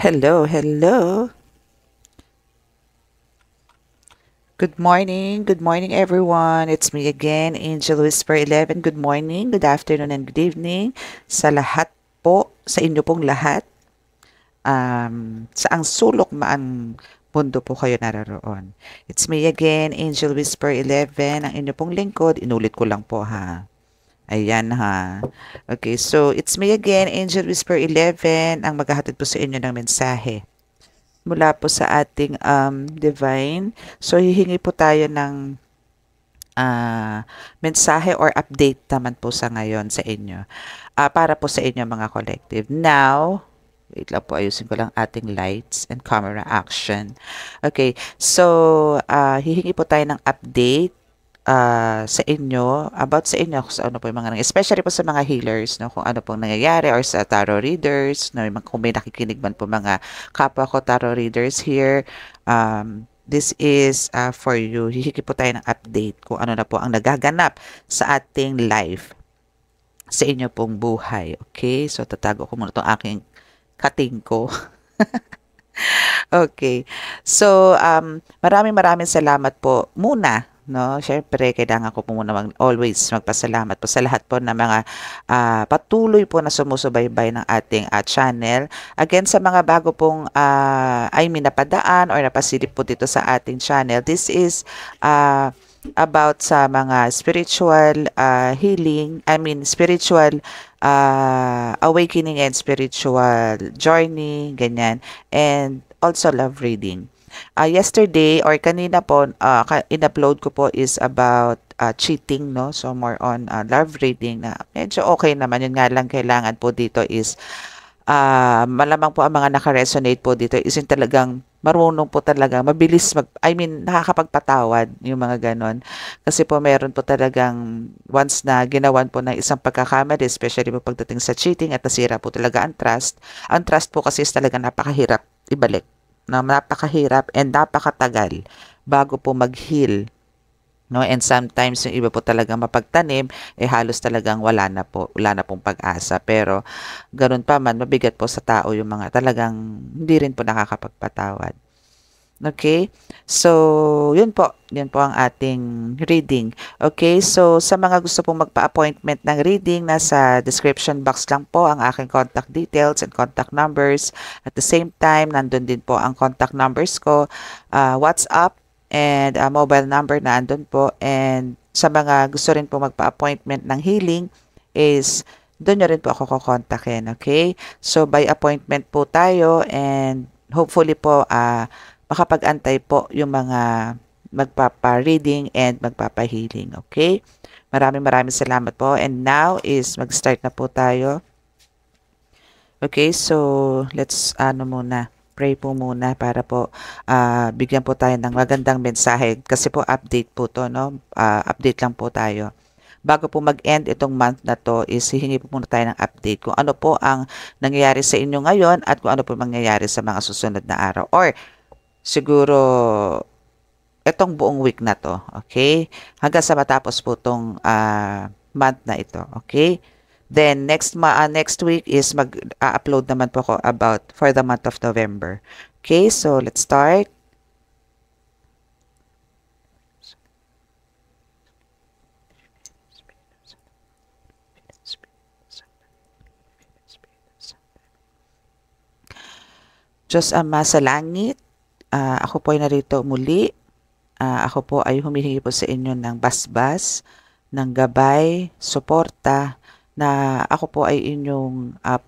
Hello, hello. Good morning, good morning everyone. It's me again, Angel Whisper 11. Good morning, good afternoon, and good evening sa lahat po, sa inyo pong lahat. Um, sa ang sulok maan mundo po kayo naroon. It's me again, Angel Whisper 11, ang inyo pong lingkod. Inulit ko lang po ha. Ayan ha. Okay, so it's me again, Angel Whisper 11, ang maghahatid po sa inyo ng mensahe mula po sa ating um, divine. So, hihingi po tayo ng uh, mensahe or update naman po sa ngayon sa inyo. Uh, para po sa inyo mga collective. Now, wait lang po, ayusin ko lang ating lights and camera action. Okay, so uh, hihingi po tayo ng update uh, sa inyo, about sa inyo, kung ano po yung mga, especially po sa mga healers, no, kung ano pong nangyayari, or sa tarot readers, no, kung may nakikinig man po mga kapwa ko tarot readers here, um, this is uh, for you. Hihiki po tayo ng update kung ano na po ang nagaganap sa ating life sa inyo pong buhay. Okay? So, tatago ko muna itong aking kating ko. okay. So, um, maraming maraming salamat po muna no? Syempre, kailangan ko po muna mag, always magpasalamat po sa lahat po ng mga uh, patuloy po na sumusubaybay ng ating uh, channel. Again, sa mga bago pong uh, I mean, napadaan or napasilip po dito sa ating channel, this is uh, about sa mga spiritual uh, healing, I mean, spiritual uh, awakening and spiritual journey, ganyan, and also love reading. Uh, yesterday or kanina po, uh, in-upload ko po is about uh, cheating, no? So, more on uh, love reading na medyo okay naman. Yun nga lang kailangan po dito is uh, malamang po ang mga naka-resonate po dito is yung talagang marunong po talaga, mabilis mag, I mean, nakakapagpatawad yung mga ganon. Kasi po meron po talagang once na ginawan po ng isang pagkakamali, especially po pagdating sa cheating at nasira po talaga ang trust. Ang trust po kasi is talaga napakahirap ibalik na napakahirap and napakatagal bago po mag-heal. No? And sometimes yung iba po talaga mapagtanim, eh halos talagang wala na po, wala na pong pag-asa. Pero ganun pa man, mabigat po sa tao yung mga talagang hindi rin po nakakapagpatawad. Okay? So, yun po. Yun po ang ating reading. Okay? So, sa mga gusto pong magpa-appointment ng reading, nasa description box lang po ang aking contact details and contact numbers. At the same time, nandun din po ang contact numbers ko, uh, WhatsApp, and uh, mobile number na andun po. And sa mga gusto rin po magpa-appointment ng healing is doon nyo rin po ako kukontakin. Okay? So, by appointment po tayo and hopefully po, uh, makapag-antay po yung mga magpapa-reading and magpapa-healing. Okay? Maraming maraming salamat po. And now is mag-start na po tayo. Okay, so let's ano muna, pray po muna para po uh, bigyan po tayo ng magandang mensahe kasi po update po to, no? Uh, update lang po tayo. Bago po mag-end itong month na to is hihingi po muna tayo ng update kung ano po ang nangyayari sa inyo ngayon at kung ano po mangyayari sa mga susunod na araw. Or siguro itong buong week na to, okay? Hanggang sa matapos po itong uh, month na ito, okay? Then next ma uh, next week is mag-upload naman po ako about for the month of November. Okay, so let's start. Diyos Ama sa langit, uh, ako po ay narito muli. Uh, ako po ay humihingi po sa inyo ng basbas, ng gabay, suporta, na ako po ay inyong uh,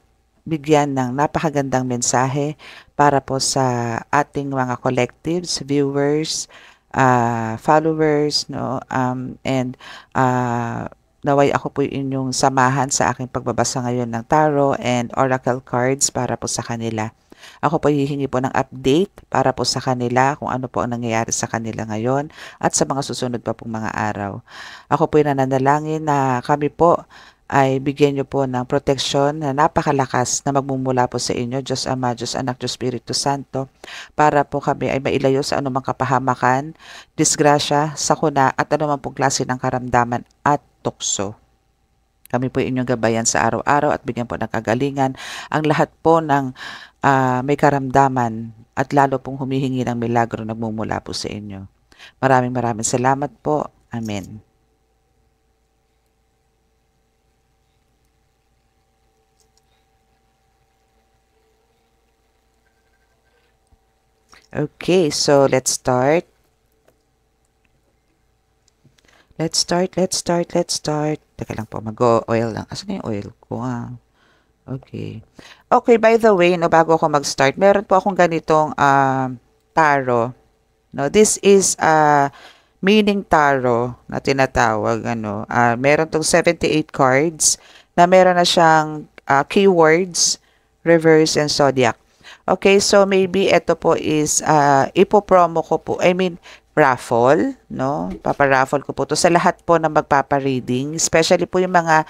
bigyan ng napakagandang mensahe para po sa ating mga collectives, viewers, uh, followers, no, um, and uh, naway ako po inyong samahan sa aking pagbabasa ngayon ng tarot and oracle cards para po sa kanila. Ako po hihingi po ng update para po sa kanila kung ano po ang nangyayari sa kanila ngayon at sa mga susunod pa pong mga araw. Ako po nananalangin na kami po ay bigyan niyo po ng proteksyon na napakalakas na magmumula po sa inyo, Diyos Ama, Diyos Anak, Diyos Espiritu Santo, para po kami ay mailayo sa anumang kapahamakan, disgrasya, sakuna at anumang pong klase ng karamdaman at tukso. Kami po inyong gabayan sa araw-araw at bigyan po ng kagalingan ang lahat po ng uh, may karamdaman at lalo pong humihingi ng milagro nagmumula po sa inyo. Maraming maraming salamat po. Amen. Okay, so let's start. Let's start, let's start, let's start. Teka lang po, mag-oil lang. Asan yung oil ko? Ah? Okay. Okay, by the way, no, bago ako mag-start, meron po akong ganitong uh, taro. No, this is a uh, meaning taro na tinatawag. Ano, uh, meron tong 78 cards na meron na siyang uh, keywords, reverse, and zodiac. Okay, so maybe ito po is uh, ipo-promo ko po. I mean, raffle, no? Papa-raffle ko po to sa lahat po na magpapa-reading, especially po yung mga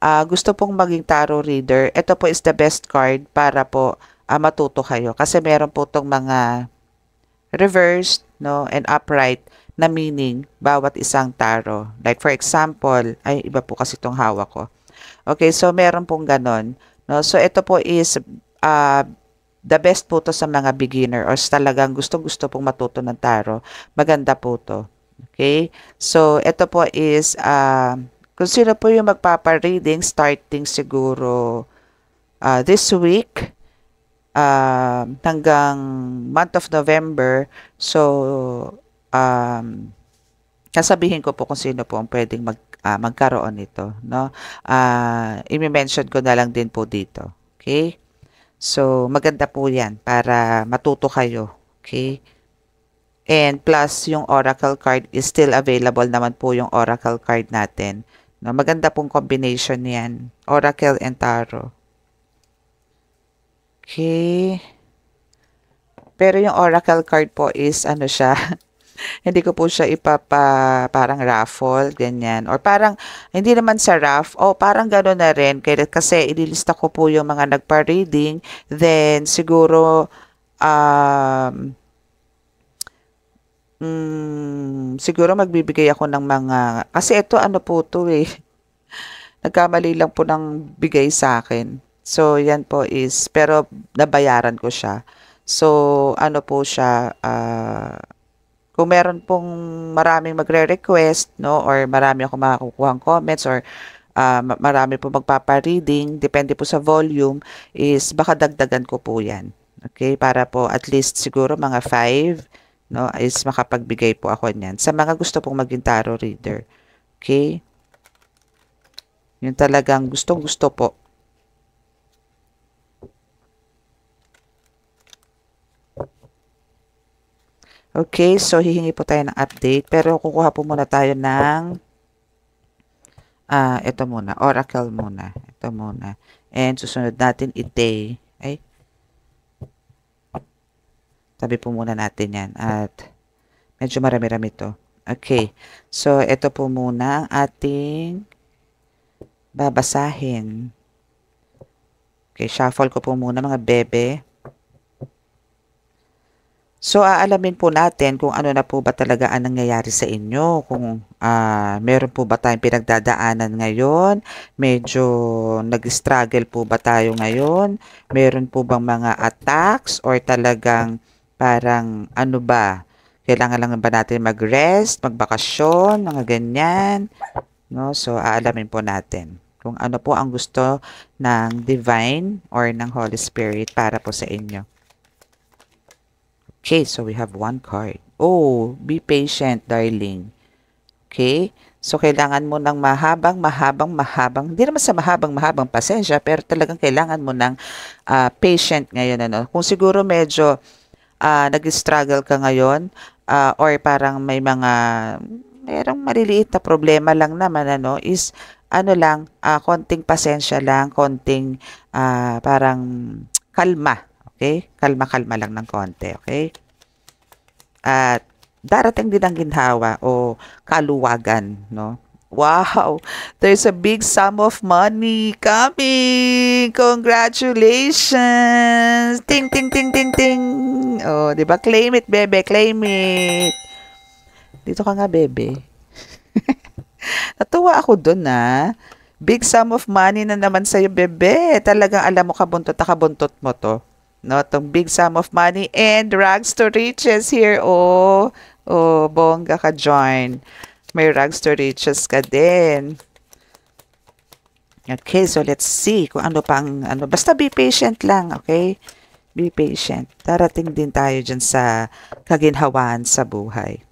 uh, gusto pong maging tarot reader. Ito po is the best card para po uh, matuto kayo kasi meron po tong mga reversed, no, and upright na meaning bawat isang tarot. Like for example, ay iba po kasi itong hawak ko. Okay, so meron pong ganon. No? So ito po is uh, the best po to sa mga beginner or talagang gusto-gusto pong matuto ng tarot, maganda po to. Okay? So, ito po is, uh, kung sino po yung magpapa-reading, starting siguro uh, this week, uh, hanggang month of November. So, um, kasabihin ko po kung sino po ang pwedeng mag, uh, magkaroon nito. No? Uh, i-mention ko na lang din po dito. Okay? So, maganda po yan para matuto kayo. Okay? And plus, yung Oracle card is still available naman po yung Oracle card natin. No, maganda pong combination yan. Oracle and Tarot. Okay. Pero yung Oracle card po is ano siya, hindi ko po siya ipapa parang raffle, ganyan. Or parang, hindi naman sa raff, o oh, parang gano'n na rin. Kasi ililista ko po yung mga nagpa-reading. Then, siguro, um, mm, siguro magbibigay ako ng mga, kasi ito ano po to eh. Nagkamali lang po ng bigay sa akin. So, yan po is, pero nabayaran ko siya. So, ano po siya, uh, kung meron pong maraming magre-request, no, or marami ako makakukuha comments, or uh, marami po magpapa-reading, depende po sa volume, is baka dagdagan ko po yan. Okay, para po at least siguro mga 5, no, is makapagbigay po ako niyan. Sa mga gusto pong maging tarot reader. Okay? Yung talagang gustong-gusto po Okay, so hihingi po tayo ng update. Pero kukuha po muna tayo ng ah, uh, ito muna. Oracle muna. Ito muna. And susunod natin ite. Ay. Tabi po muna natin yan. At medyo marami-rami to. Okay. So, ito po muna ang ating babasahin. Okay, shuffle ko po muna mga bebe. So, aalamin po natin kung ano na po ba talaga ang nangyayari sa inyo. Kung uh, meron po ba tayong pinagdadaanan ngayon? Medyo nag-struggle po ba tayo ngayon? Meron po bang mga attacks? Or talagang parang ano ba? Kailangan lang ba natin mag-rest, magbakasyon, mga ganyan? No? So, aalamin po natin kung ano po ang gusto ng Divine or ng Holy Spirit para po sa inyo. Okay, so we have one card. Oh, be patient, darling. Okay? So, kailangan mo ng mahabang, mahabang, mahabang, hindi naman sa mahabang, mahabang pasensya, pero talagang kailangan mo ng uh, patient ngayon. Ano? Kung siguro medyo uh, nag-struggle ka ngayon, uh, or parang may mga, merong maliliit na problema lang naman, ano, is, ano lang, uh, konting pasensya lang, konting uh, parang kalma Okay? Kalma-kalma lang ng konti. Okay? At darating din ang ginhawa o kaluwagan, no? Wow! There's a big sum of money coming! Congratulations! Ting, ting, ting, ting, ting! Oh, di ba? Claim it, bebe. Claim it. Dito ka nga, bebe. Natuwa ako dun, na. Big sum of money na naman sa'yo, bebe. Talagang alam mo kabuntot na kabuntot mo to. no? Tong big sum of money and rags to riches here. Oh, oh, bongga ka join. May rags to riches ka din. Okay, so let's see kung ano pang ano. Basta be patient lang, okay? Be patient. Darating din tayo dyan sa kaginhawaan sa buhay.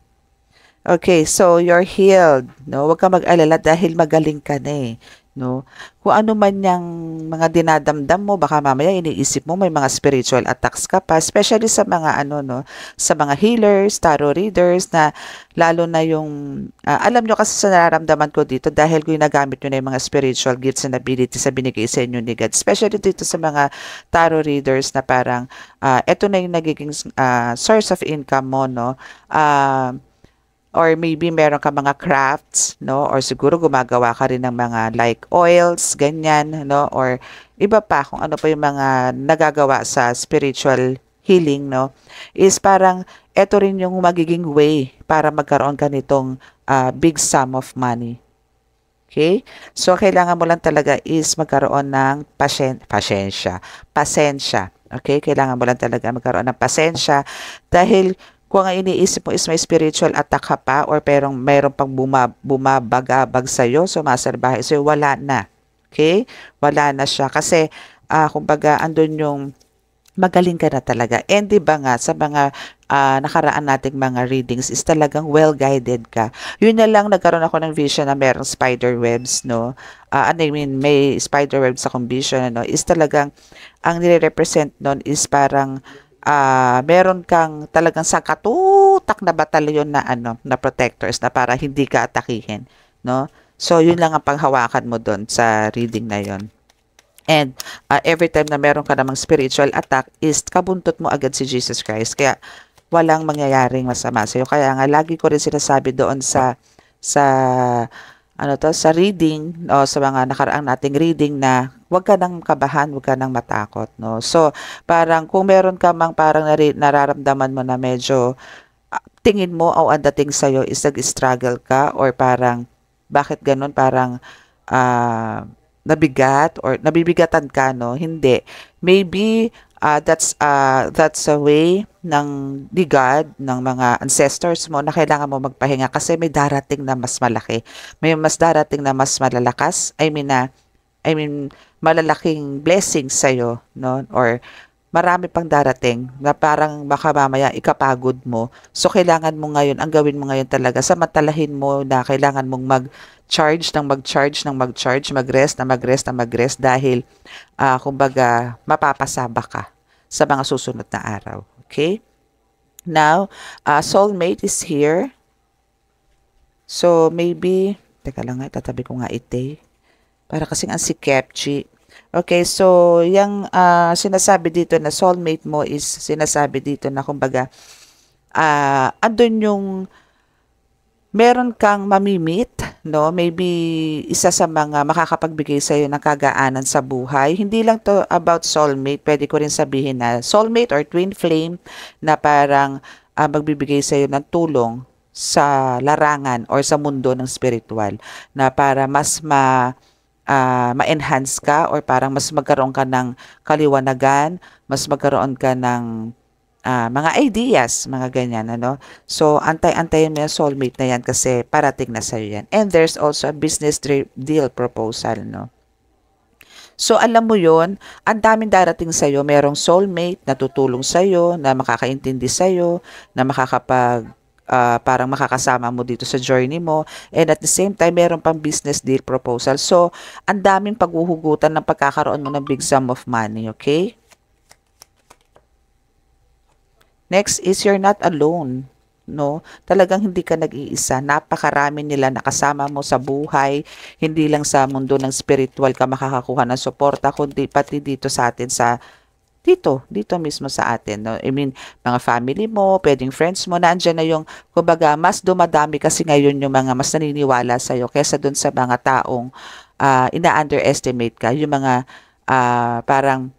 Okay, so you're healed. No, huwag ka mag-alala dahil magaling ka na eh no? Kung ano man yang mga dinadamdam mo, baka mamaya iniisip mo may mga spiritual attacks ka pa, especially sa mga ano no, sa mga healers, tarot readers na lalo na yung uh, alam nyo kasi sa nararamdaman ko dito dahil ginagamit nyo na yung mga spiritual gifts and abilities sa binigay sa inyo ni God. Especially dito sa mga tarot readers na parang uh, eto na yung nagiging uh, source of income mo, no? Uh, or maybe meron ka mga crafts, no? Or siguro gumagawa ka rin ng mga like oils, ganyan, no? Or iba pa kung ano pa yung mga nagagawa sa spiritual healing, no? Is parang ito rin yung magiging way para magkaroon ka nitong uh, big sum of money. Okay? So, kailangan mo lang talaga is magkaroon ng pasyen pasyensya. Pasensya. Okay? Kailangan mo lang talaga magkaroon ng pasensya dahil kung ang iniisip mo is may spiritual attack ka pa or perong mayroon pang buma, bumabagabag sa'yo, sumasalbahe sa'yo, wala na. Okay? Wala na siya. Kasi, uh, kumbaga, andun yung magaling ka na talaga. And di ba nga, sa mga uh, nakaraan nating mga readings is talagang well-guided ka. Yun na lang, nagkaroon ako ng vision na merong spider webs, no? Uh, I mean, may spider webs akong vision, no? Is talagang, ang nire-represent nun is parang, uh, meron kang talagang sakatutak na batalyon na ano na protectors na para hindi ka atakihin no? So yun lang ang panghawakan mo doon sa reading na yon and uh, every time na meron ka namang spiritual attack is kabuntot mo agad si Jesus Christ. Kaya walang mangyayaring masama sa iyo kaya nga lagi ko rin sinasabi doon sa sa ano to sa reading o sa mga nakaraang nating reading na huwag ka nang kabahan, huwag ka nang matakot, no. So, parang kung meron ka mang parang nari, nararamdaman mo na medyo uh, tingin mo o ang dating sa iyo is nag-struggle ka or parang bakit ganun parang uh, nabigat or nabibigatan ka no hindi maybe uh, that's uh, that's a way ng ni God ng mga ancestors mo na kailangan mo magpahinga kasi may darating na mas malaki. May mas darating na mas malalakas. I mean na I mean malalaking blessings sa iyo, no? Or marami pang darating na parang baka mamaya ikapagod mo. So, kailangan mo ngayon, ang gawin mo ngayon talaga, samantalahin mo na kailangan mong mag-charge ng mag-charge ng mag-charge, mag-rest na mag-rest na mag-rest dahil, uh, kumbaga, mapapasaba ka sa mga susunod na araw. Okay? Now, uh, soulmate is here. So, maybe, teka lang nga, tatabi ko nga ite. Para kasing ang si Kepchi. Okay, so, yung uh, sinasabi dito na soulmate mo is sinasabi dito na kumbaga, uh, andun yung meron kang mamimit, no? Maybe isa sa mga makakapagbigay sa iyo ng kagaanan sa buhay. Hindi lang to about soulmate, pwede ko rin sabihin na soulmate or twin flame na parang uh, magbibigay sa iyo ng tulong sa larangan or sa mundo ng spiritual na para mas ma uh, ma-enhance ka or parang mas magkaroon ka ng kaliwanagan, mas magkaroon ka ng uh, mga ideas, mga ganyan, ano. So, antay-antayin mo yung soulmate na yan kasi parating na sa'yo yan. And there's also a business deal proposal, no. So, alam mo yon ang daming darating sa'yo. Merong soulmate na tutulong sa'yo, na makakaintindi sa'yo, na makakapag uh, parang makakasama mo dito sa journey mo. And at the same time, meron pang business deal proposal. So, ang daming paghuhugutan ng pagkakaroon mo ng big sum of money, okay? Next is you're not alone. No, talagang hindi ka nag-iisa. Napakarami nila nakasama mo sa buhay. Hindi lang sa mundo ng spiritual ka makakakuha ng suporta, kundi pati dito sa atin sa dito, dito mismo sa atin. No? I mean, mga family mo, pwedeng friends mo, nandiyan na yung, kumbaga, mas dumadami kasi ngayon yung mga mas naniniwala sa'yo kesa dun sa mga taong uh, ina-underestimate ka, yung mga uh, parang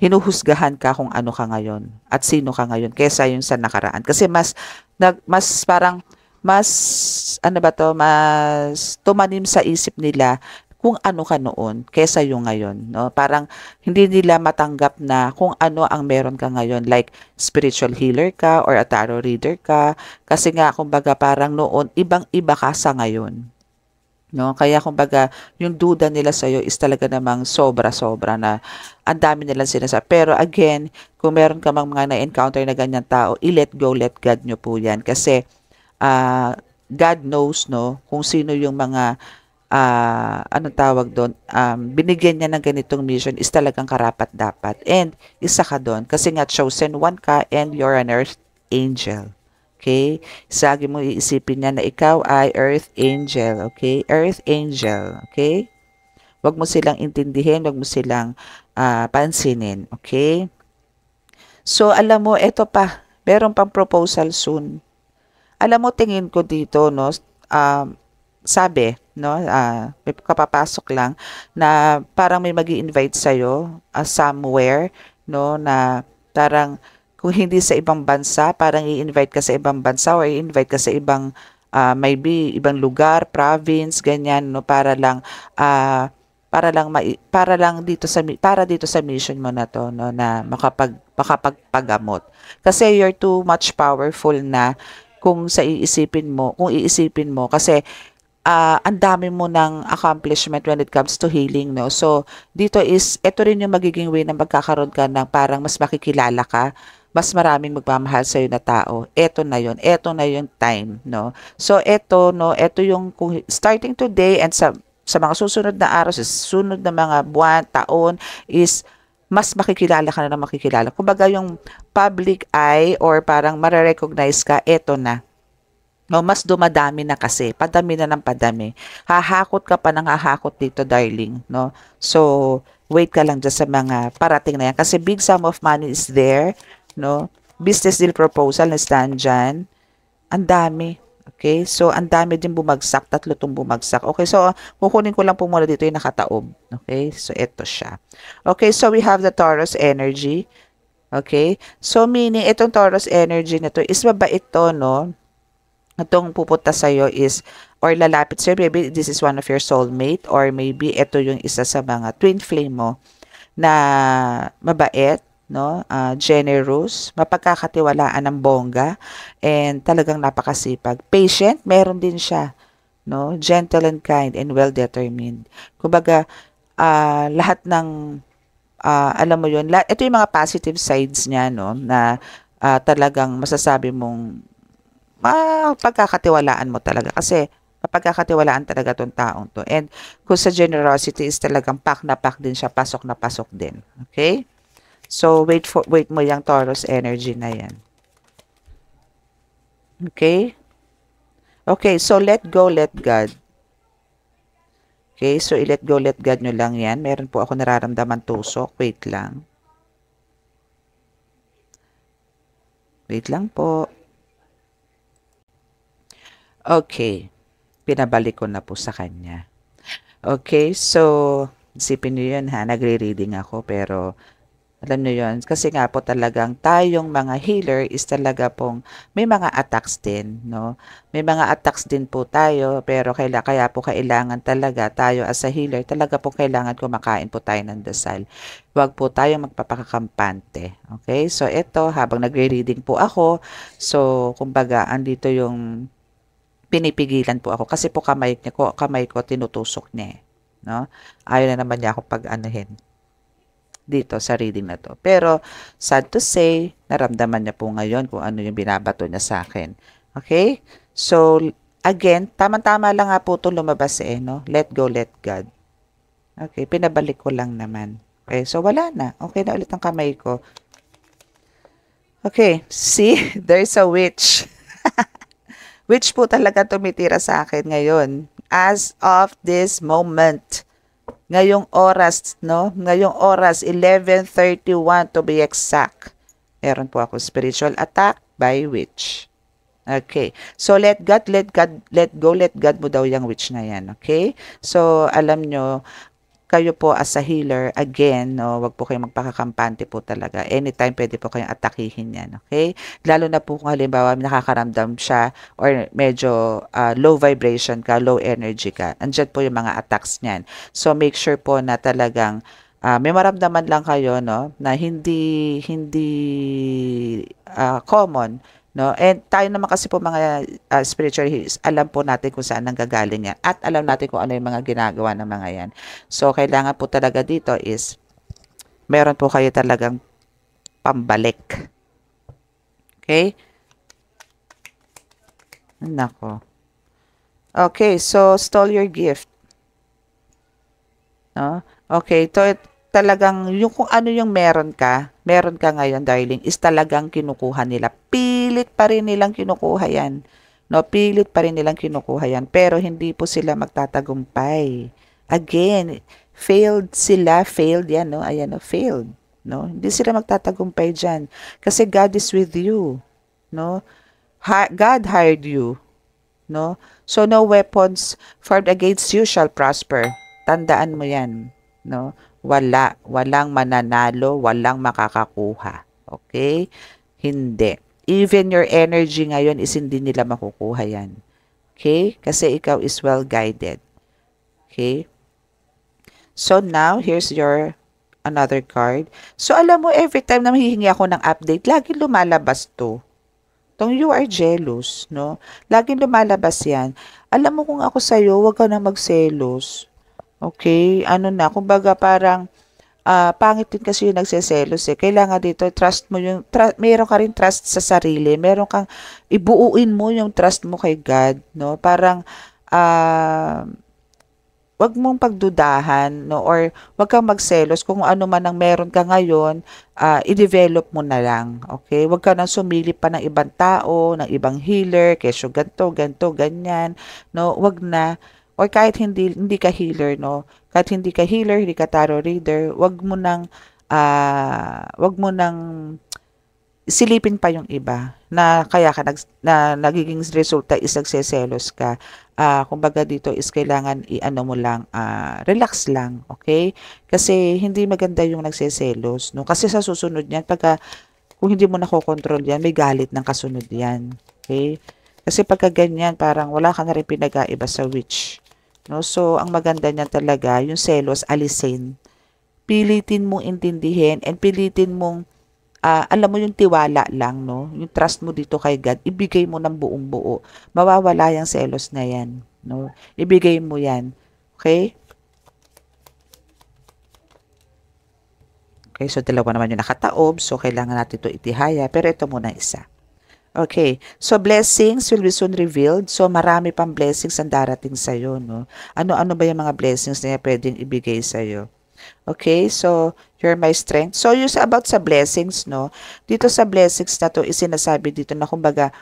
hinuhusgahan ka kung ano ka ngayon at sino ka ngayon kaysa yung sa nakaraan. Kasi mas, nag, mas parang, mas, ano ba to, mas tumanim sa isip nila kung ano ka noon kesa yung ngayon, no? Parang hindi nila matanggap na kung ano ang meron ka ngayon, like spiritual healer ka or a tarot reader ka, kasi nga kumbaga parang noon ibang-iba ka sa ngayon. No? Kaya kumbaga, yung duda nila sa iyo is talaga namang sobra-sobra na ang dami nilang sinasabi. Pero again, kung meron ka mang mga na-encounter na ganyan tao, i-let go, let God nyo po yan. Kasi uh, God knows no kung sino yung mga uh, anong tawag doon, um, binigyan niya ng ganitong mission is talagang karapat dapat. And isa ka doon kasi nga chosen one ka and you're an earth angel. Okay? Sagi mo iisipin niya na ikaw ay earth angel. Okay? Earth angel. Okay? Huwag mo silang intindihin, huwag mo silang uh, pansinin. Okay? So, alam mo, ito pa, meron pang proposal soon. Alam mo, tingin ko dito, no, um, sabi, no, uh, may kapapasok lang na parang may magi invite sa iyo uh, somewhere, no, na parang kung hindi sa ibang bansa, parang i-invite ka sa ibang bansa or i-invite ka sa ibang uh, maybe ibang lugar, province, ganyan, no, para lang uh, para lang ma- para lang dito sa para dito sa mission mo na to no na makapag makapagpagamot kasi you're too much powerful na kung sa iisipin mo kung iisipin mo kasi uh, ang dami mo ng accomplishment when it comes to healing, no? So, dito is, ito rin yung magiging way na magkakaroon ka ng parang mas makikilala ka, mas maraming magmamahal sa'yo na tao. Ito na yon ito na yung time, no? So, ito, no, ito yung, starting today and sa, sa mga susunod na araw, sa susunod na mga buwan, taon, is, mas makikilala ka na na makikilala. Kumbaga yung public eye or parang mare-recognize ka, ito na No, mas dumadami na kasi. Padami na ng padami. Hahakot ka pa ng hahakot dito, darling. No? So, wait ka lang dyan sa mga parating na yan. Kasi big sum of money is there. No? Business deal proposal na stand dyan. Ang dami. Okay? So, ang dami din bumagsak. Tatlo itong bumagsak. Okay? So, kukunin ko lang po muna dito yung nakataob. Okay? So, ito siya. Okay? So, we have the Taurus energy. Okay? So, meaning, itong Taurus energy na to is mabait to, no? itong pupunta sa'yo is, or lalapit sa'yo, maybe this is one of your soulmate, or maybe ito yung isa sa mga twin flame mo na mabait, no? Uh, generous, mapagkakatiwalaan ng bongga, and talagang napakasipag. Patient, meron din siya, no? Gentle and kind and well-determined. Kumbaga, uh, lahat ng uh, alam mo yun, lahat, ito yung mga positive sides niya, no? Na uh, talagang masasabi mong mapagkakatiwalaan mo talaga kasi mapagkakatiwalaan talaga tong taong to. And kung sa generosity is talagang pack na pack din siya, pasok na pasok din. Okay? So, wait for wait mo yung Taurus energy na yan. Okay? Okay, so let go, let God. Okay, so i-let go, let God nyo lang yan. Meron po ako nararamdaman tusok. Wait lang. Wait lang po. Okay. Pinabalik ko na po sa kanya. Okay, so, isipin niyo yun ha, nagre-reading ako, pero alam niyo yun, kasi nga po talagang tayong mga healer is talaga pong may mga attacks din, no? May mga attacks din po tayo, pero kaila, kaya po kailangan talaga tayo as a healer, talaga po kailangan kumakain po tayo ng dasal. Huwag po tayo magpapakakampante. Okay? So, ito, habang nagre-reading po ako, so, kumbaga, andito yung pinipigilan po ako kasi po kamay ko, kamay ko tinutusok niya eh, no? Ayaw na naman niya ako pag-anahin dito sa reading na to. Pero sad to say, naramdaman niya po ngayon kung ano yung binabato niya sa akin. Okay? So, again, tama-tama lang nga po ito lumabas eh, no? Let go, let God. Okay, pinabalik ko lang naman. Okay, so wala na. Okay na ulit ang kamay ko. Okay, see? There's a witch. which po talaga tumitira sa akin ngayon as of this moment. Ngayong oras, no? Ngayong oras, 11.31 to be exact. Meron po ako spiritual attack by witch. Okay. So, let God, let God, let go, let God mo daw yung witch na yan. Okay? So, alam nyo, kayo po as a healer, again, no, wag po kayong magpakakampante po talaga. Anytime pwede po kayong atakihin yan, okay? Lalo na po kung halimbawa nakakaramdam siya or medyo uh, low vibration ka, low energy ka. Andiyan po yung mga attacks niyan. So make sure po na talagang uh, may maramdaman lang kayo no na hindi hindi uh, common No? And tayo naman kasi po mga uh, spiritual healers, alam po natin kung saan nanggagaling yan. At alam natin kung ano yung mga ginagawa ng mga yan. So, kailangan po talaga dito is, meron po kayo talagang pambalik. Okay? Nako. Okay, so, stole your gift. No? Okay, to, talagang yung kung ano yung meron ka, meron ka ngayon, darling, is talagang kinukuha nila. Pilit pa rin nilang kinukuha yan. No, pilit pa rin nilang kinukuha yan. Pero hindi po sila magtatagumpay. Again, failed sila, failed yan, no? Ayan, no, failed. No? Hindi sila magtatagumpay dyan. Kasi God is with you. No? Ha- God hired you. No? So, no weapons formed against you shall prosper. Tandaan mo yan. No? Wala. Walang mananalo, walang makakakuha. Okay? Hindi. Even your energy ngayon is hindi nila makukuha yan. Okay? Kasi ikaw is well guided. Okay? So now, here's your another card. So alam mo, every time na mahihingi ako ng update, lagi lumalabas to. Tong you are jealous, no? Laging lumalabas yan. Alam mo kung ako sa'yo, huwag ka na magselos. Okay? Ano na, kumbaga parang uh, pangit din kasi yung nagseselos eh. Kailangan dito, trust mo yung, tra- meron ka rin trust sa sarili. Meron kang, ibuuin mo yung trust mo kay God, no? Parang, uh, wag mong pagdudahan, no? Or wag kang magselos kung ano man ang meron ka ngayon, uh, i-develop mo na lang, okay? Wag ka nang sumilip pa ng ibang tao, ng ibang healer, kesyo ganto, ganto, ganyan, no? Wag na or kahit hindi hindi ka healer no? Kahit hindi ka healer hindi ka tarot reader wag mo nang uh, wag mo nang silipin pa yung iba na kaya ka nag, na nagiging resulta is nagseselos ka. Uh, kumbaga dito is kailangan i-ano mo lang uh, relax lang okay? Kasi hindi maganda yung nagseselos no? Kasi sa susunod niyan pagka kung hindi mo nakokontrol yan may galit ng kasunod yan okay? Kasi pagka ganyan parang wala ka na rin pinag-aiba sa witch No? So, ang maganda niyan talaga, yung selos, alisin. Pilitin mong intindihin and pilitin mong, uh, alam mo yung tiwala lang, no? Yung trust mo dito kay God, ibigay mo ng buong buo. Mawawala yung selos na yan, no? Ibigay mo yan. Okay? Okay, so dalawa naman yung nakataob, so kailangan natin ito itihaya, pero ito muna isa. Okay. So, blessings will be soon revealed. So, marami pang blessings ang darating sa'yo, no? Ano-ano ba yung mga blessings na pwedeng ibigay sa'yo? Okay, so you're my strength. So yung about sa blessings, no? Dito sa blessings na to, isinasabi dito na kumbaga,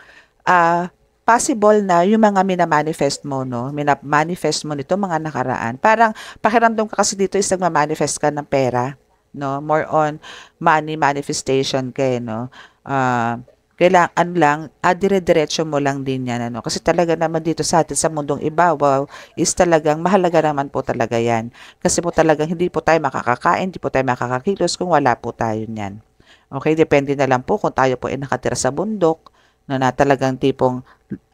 uh, possible na yung mga minamanifest mo, no? Minamanifest mo nito mga nakaraan. Parang pakiramdam ka kasi dito is nagmamanifest ka ng pera, no? More on money manifestation kay, no? Uh, kailangan lang, ah, dire-diretso mo lang din yan. Ano? Kasi talaga naman dito sa atin sa mundong ibabaw is talagang mahalaga naman po talaga yan. Kasi po talagang hindi po tayo makakakain, hindi po tayo makakakilos kung wala po tayo niyan. Okay, depende na lang po kung tayo po ay nakatira sa bundok, na, na talagang tipong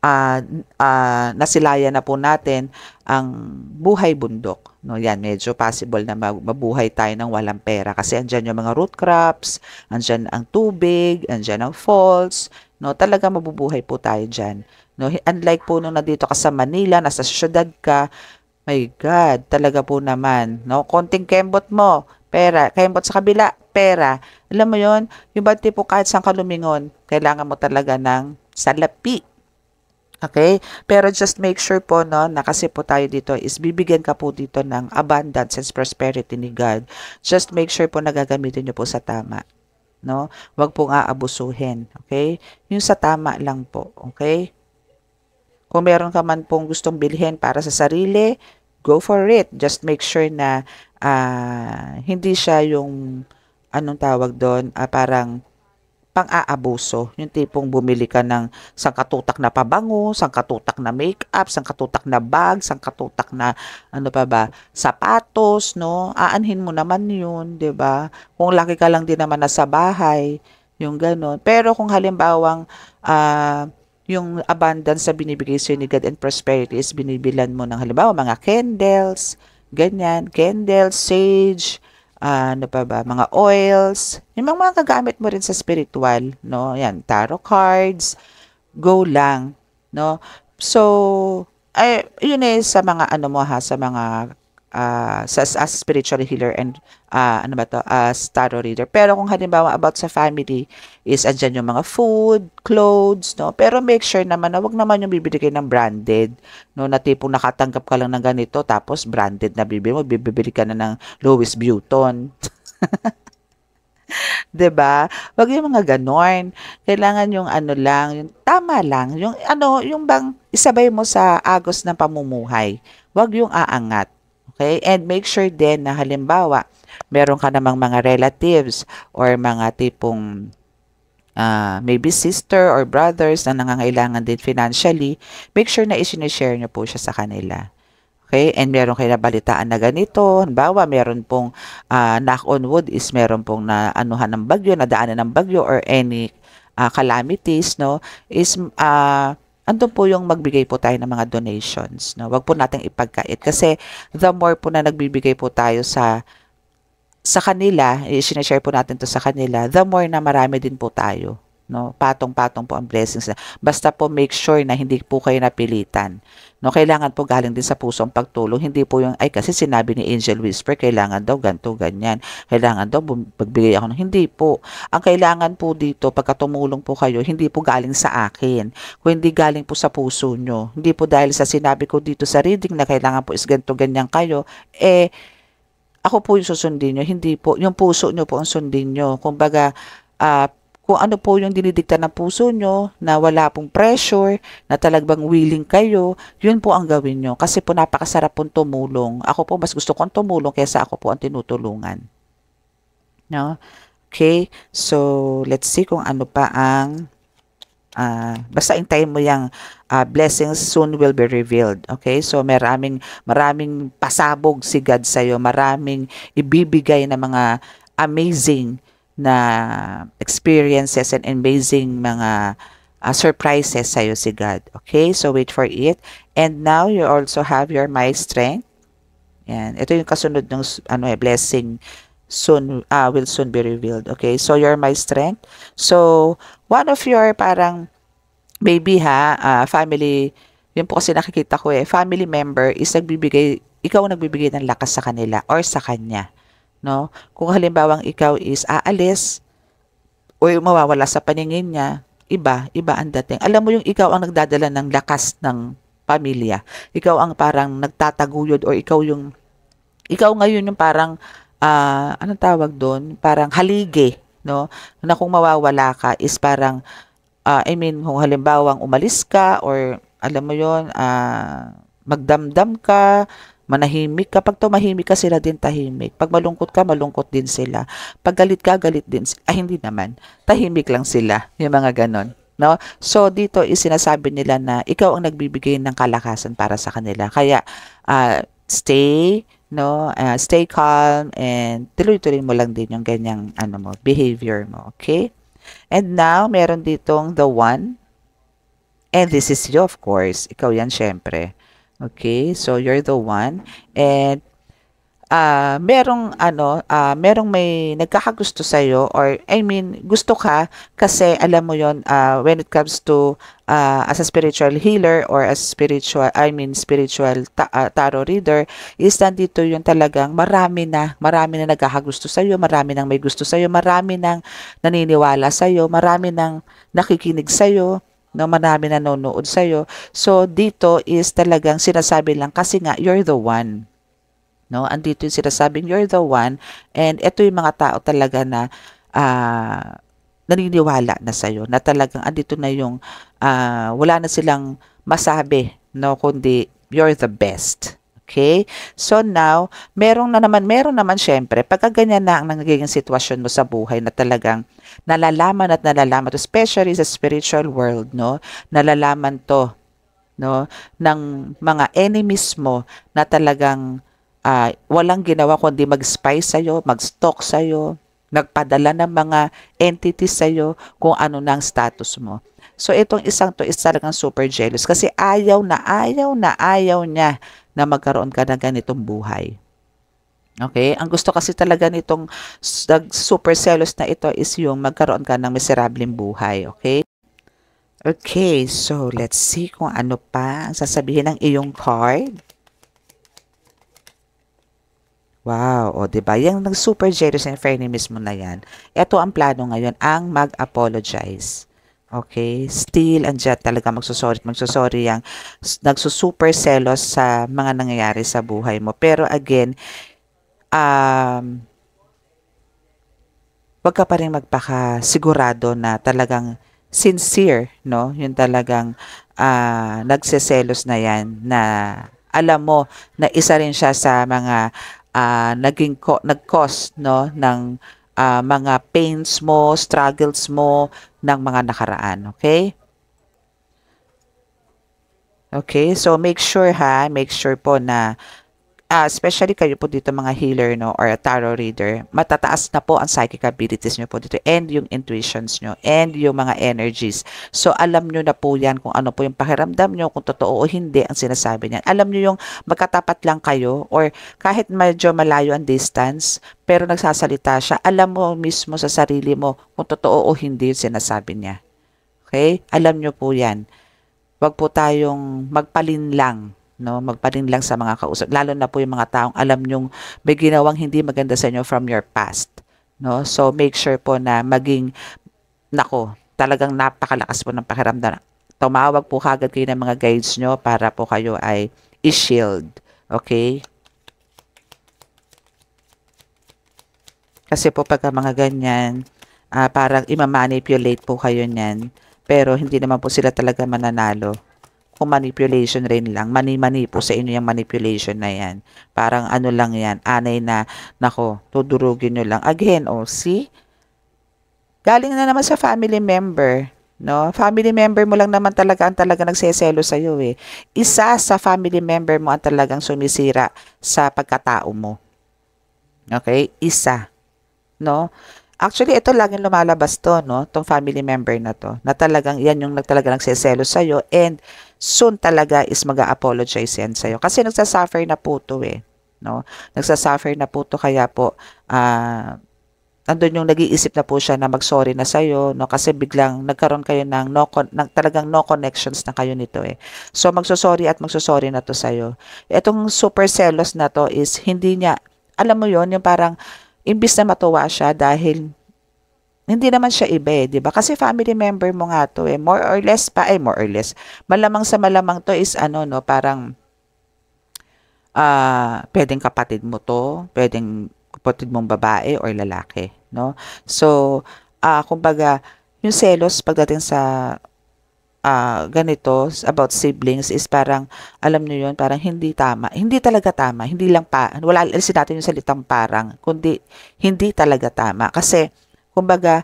uh, uh, nasilayan na po natin ang buhay bundok. No, yan, medyo possible na mabuhay tayo ng walang pera kasi andyan yung mga root crops, andyan ang tubig, andyan ang falls, no, talaga mabubuhay po tayo dyan. No, unlike po nung nandito ka sa Manila, nasa syudad ka, my God, talaga po naman, no, konting kembot mo, pera, kembot sa kabila, pera. Alam mo yon yung ba tipo kahit saan ka lumingon, kailangan mo talaga ng salapi. Okay? Pero just make sure po, no, na kasi po tayo dito is bibigyan ka po dito ng abundance and prosperity ni God. Just make sure po na gagamitin nyo po sa tama. No? Huwag pong aabusuhin. Okay? Yung sa tama lang po. Okay? Kung meron ka man pong gustong bilhin para sa sarili, go for it. Just make sure na uh, hindi siya yung anong tawag doon, uh, parang pang-aabuso. Yung tipong bumili ka ng sangkatutak na pabango, sangkatutak na makeup, sangkatutak na bag, sangkatutak na ano pa ba, sapatos, no? Aanhin mo naman yun, 'di ba? Kung laki ka lang din naman nasa bahay, yung ganon. Pero kung halimbawang uh, yung abundance sa binibigay sa'yo ni God and prosperity is binibilan mo ng halimbawa mga candles, ganyan, candles, sage, uh, ano pa ba, mga oils, yung mga, mga mo rin sa spiritual, no? Yan, tarot cards, go lang, no? So, ay, yun eh sa mga ano mo ha, sa mga uh, sa, as spiritual healer and uh, ano ba to, as tarot reader. Pero kung halimbawa about sa family is andyan yung mga food, clothes, no? Pero make sure naman na wag naman yung bibili kayo ng branded, no? Na tipong nakatanggap ka lang ng ganito tapos branded na bibili mo, bibili ka na ng Louis Vuitton. 'Di ba? Wag yung mga ganon. Kailangan yung ano lang, yung tama lang, yung ano, yung bang isabay mo sa agos ng pamumuhay. Wag yung aangat. Okay? And make sure din na halimbawa, meron ka namang mga relatives or mga tipong uh, maybe sister or brothers na nangangailangan din financially, make sure na isinishare nyo po siya sa kanila. Okay? And meron kayo nabalitaan na ganito. Halimbawa, meron pong uh, knock on wood is meron pong na anuhan ng bagyo, nadaanan ng bagyo or any uh, calamities, no? Is uh, andun po yung magbigay po tayo ng mga donations. No? Wag po nating ipagkait kasi the more po na nagbibigay po tayo sa sa kanila, i-share po natin to sa kanila, the more na marami din po tayo no patong-patong po ang blessings basta po make sure na hindi po kayo napilitan no kailangan po galing din sa puso ang pagtulong. Hindi po yung ay kasi sinabi ni Angel Whisper kailangan daw ganto ganyan. Kailangan daw pagbigay ako hindi po. Ang kailangan po dito pagka tumulong po kayo hindi po galing sa akin. Kung hindi galing po sa puso nyo. Hindi po dahil sa sinabi ko dito sa reading na kailangan po is ganto ganyan kayo eh ako po yung susundin nyo. Hindi po yung puso nyo po ang sundin nyo. Kumbaga uh, kung ano po yung dinidikta ng puso nyo, na wala pong pressure, na talagang willing kayo, yun po ang gawin nyo. Kasi po napakasarap pong tumulong. Ako po mas gusto kong tumulong kaysa ako po ang tinutulungan. No? Okay? So, let's see kung ano pa ang uh, basta intayin mo yung uh, blessings soon will be revealed. Okay? So, maraming, maraming pasabog si God sa'yo. Maraming ibibigay na mga amazing na experiences and amazing mga uh, surprises sa'yo si God. Okay? So, wait for it. And now, you also have your My Strength. Yan. Ito yung kasunod ng ano, eh, blessing soon, uh, will soon be revealed. Okay? So, your My Strength. So, one of your parang baby ha, uh, family, yun po kasi nakikita ko eh, family member is nagbibigay, ikaw nagbibigay ng lakas sa kanila or sa kanya no? Kung halimbawang ikaw is aalis o mawawala sa paningin niya, iba, iba ang dating. Alam mo yung ikaw ang nagdadala ng lakas ng pamilya. Ikaw ang parang nagtataguyod o ikaw yung ikaw ngayon yung parang uh, anong tawag doon? Parang halige, no? Na kung mawawala ka is parang uh, I mean, kung halimbawang umalis ka or alam mo yon uh, magdamdam ka, manahimik. Kapag tumahimik ka, sila din tahimik. Pag malungkot ka, malungkot din sila. Pag galit ka, galit din sila. Ay, hindi naman. Tahimik lang sila. Yung mga ganon. No? So, dito is sinasabi nila na ikaw ang nagbibigay ng kalakasan para sa kanila. Kaya, uh, stay, no? Uh, stay calm and tuloy-tuloy mo lang din yung ganyang ano mo, behavior mo. Okay? And now, meron ditong the one. And this is you, of course. Ikaw yan, syempre. Okay, so you're the one. And uh, merong ano, uh, merong may nagkakagusto sa iyo or I mean, gusto ka kasi alam mo 'yon uh, when it comes to uh, as a spiritual healer or as spiritual I mean spiritual ta- uh, tarot reader is nandito yung talagang marami na, marami na nagkakagusto sa iyo, marami nang may gusto sa iyo, marami nang naniniwala sa iyo, marami nang nakikinig sa iyo no, marami nanonood sa'yo. So, dito is talagang sinasabi lang kasi nga, you're the one. No, andito yung sinasabing you're the one and ito yung mga tao talaga na uh, naniniwala na sa'yo, na talagang andito na yung uh, wala na silang masabi, no, kundi you're the best. Okay? So now, merong na naman, meron naman syempre, pagka ganyan na ang nagiging sitwasyon mo sa buhay na talagang nalalaman at nalalaman to, especially sa spiritual world, no? Nalalaman to, no? Ng mga enemies mo na talagang uh, walang ginawa kundi mag-spy sa'yo, mag-stalk sa'yo, nagpadala ng mga entities sa'yo kung ano na ang status mo. So itong isang to is talagang super jealous kasi ayaw na ayaw na ayaw niya na magkaroon ka ng ganitong buhay. Okay? Ang gusto kasi talaga nitong super selos na ito is yung magkaroon ka ng miserableng buhay. Okay? Okay, so let's see kung ano pa ang sasabihin ng iyong card. Wow, o 'di ba? Yung nag-super jealous and frenemies mo na 'yan. Ito ang plano ngayon, ang mag-apologize. Okay? Still, andyan talaga magsusorry magsusorry yang nagsusuper selos sa mga nangyayari sa buhay mo. Pero again, um, wag ka pa rin magpakasigurado na talagang sincere, no? Yung talagang uh, nagseselos na yan na alam mo na isa rin siya sa mga uh, naging nag-cause no ng uh, mga pains mo, struggles mo ng mga nakaraan. Okay? Okay, so make sure ha, make sure po na uh, especially kayo po dito mga healer no or tarot reader, matataas na po ang psychic abilities nyo po dito and yung intuitions nyo and yung mga energies. So alam nyo na po yan kung ano po yung pakiramdam nyo, kung totoo o hindi ang sinasabi niyan. Alam nyo yung magkatapat lang kayo or kahit medyo malayo ang distance, pero nagsasalita siya, alam mo mismo sa sarili mo kung totoo o hindi yung sinasabi niya. Okay? Alam nyo po yan. Huwag po tayong magpalin lang no magparin lang sa mga kausap. Lalo na po yung mga taong alam nyong may ginawang hindi maganda sa inyo from your past no? So make sure po na maging nako talagang napakalakas po ng pakiramdam. Tumawag po kagad kayo ng mga guides nyo para po kayo ay i-shield okay? Kasi po pagka mga ganyan uh, parang ima-manipulate po kayo niyan pero hindi naman po sila talaga mananalo kung manipulation rin lang. Mani-mani po sa inyo yung manipulation na yan. Parang ano lang yan, anay na, nako, tudurugin nyo lang. Again, oh, see? Galing na naman sa family member. No? Family member mo lang naman talaga ang talaga nagseselo sa iyo eh. Isa sa family member mo ang talagang sumisira sa pagkatao mo. Okay? Isa. No? Actually, ito laging lumalabas to, no? Tong family member na to. Na talagang, yan yung talaga nagseselo sa'yo. And soon talaga is mag apologize yan sa'yo. Kasi nagsasuffer na po to eh. No? Nagsasuffer na po to kaya po, ah, uh, andun yung nag-iisip na po siya na mag-sorry na sa'yo, no? Kasi biglang nagkaroon kayo ng, no, ng talagang no connections na kayo nito eh. So, magsusorry at magsusorry na to sa'yo. Itong super selos na to is hindi niya, alam mo yon yung parang, imbis na matuwa siya dahil hindi naman siya iba eh, di ba? Kasi family member mo nga to eh. More or less pa, eh, more or less. Malamang sa malamang to is ano, no, parang, ah, uh, pwedeng kapatid mo to, pwedeng kapatid mong babae or lalaki, no? So, ah, uh, kumbaga, yung selos pagdating sa uh, ganito about siblings is parang alam niyo yon parang hindi tama hindi talaga tama hindi lang pa wala alisin natin yung salitang parang kundi hindi talaga tama kasi kumbaga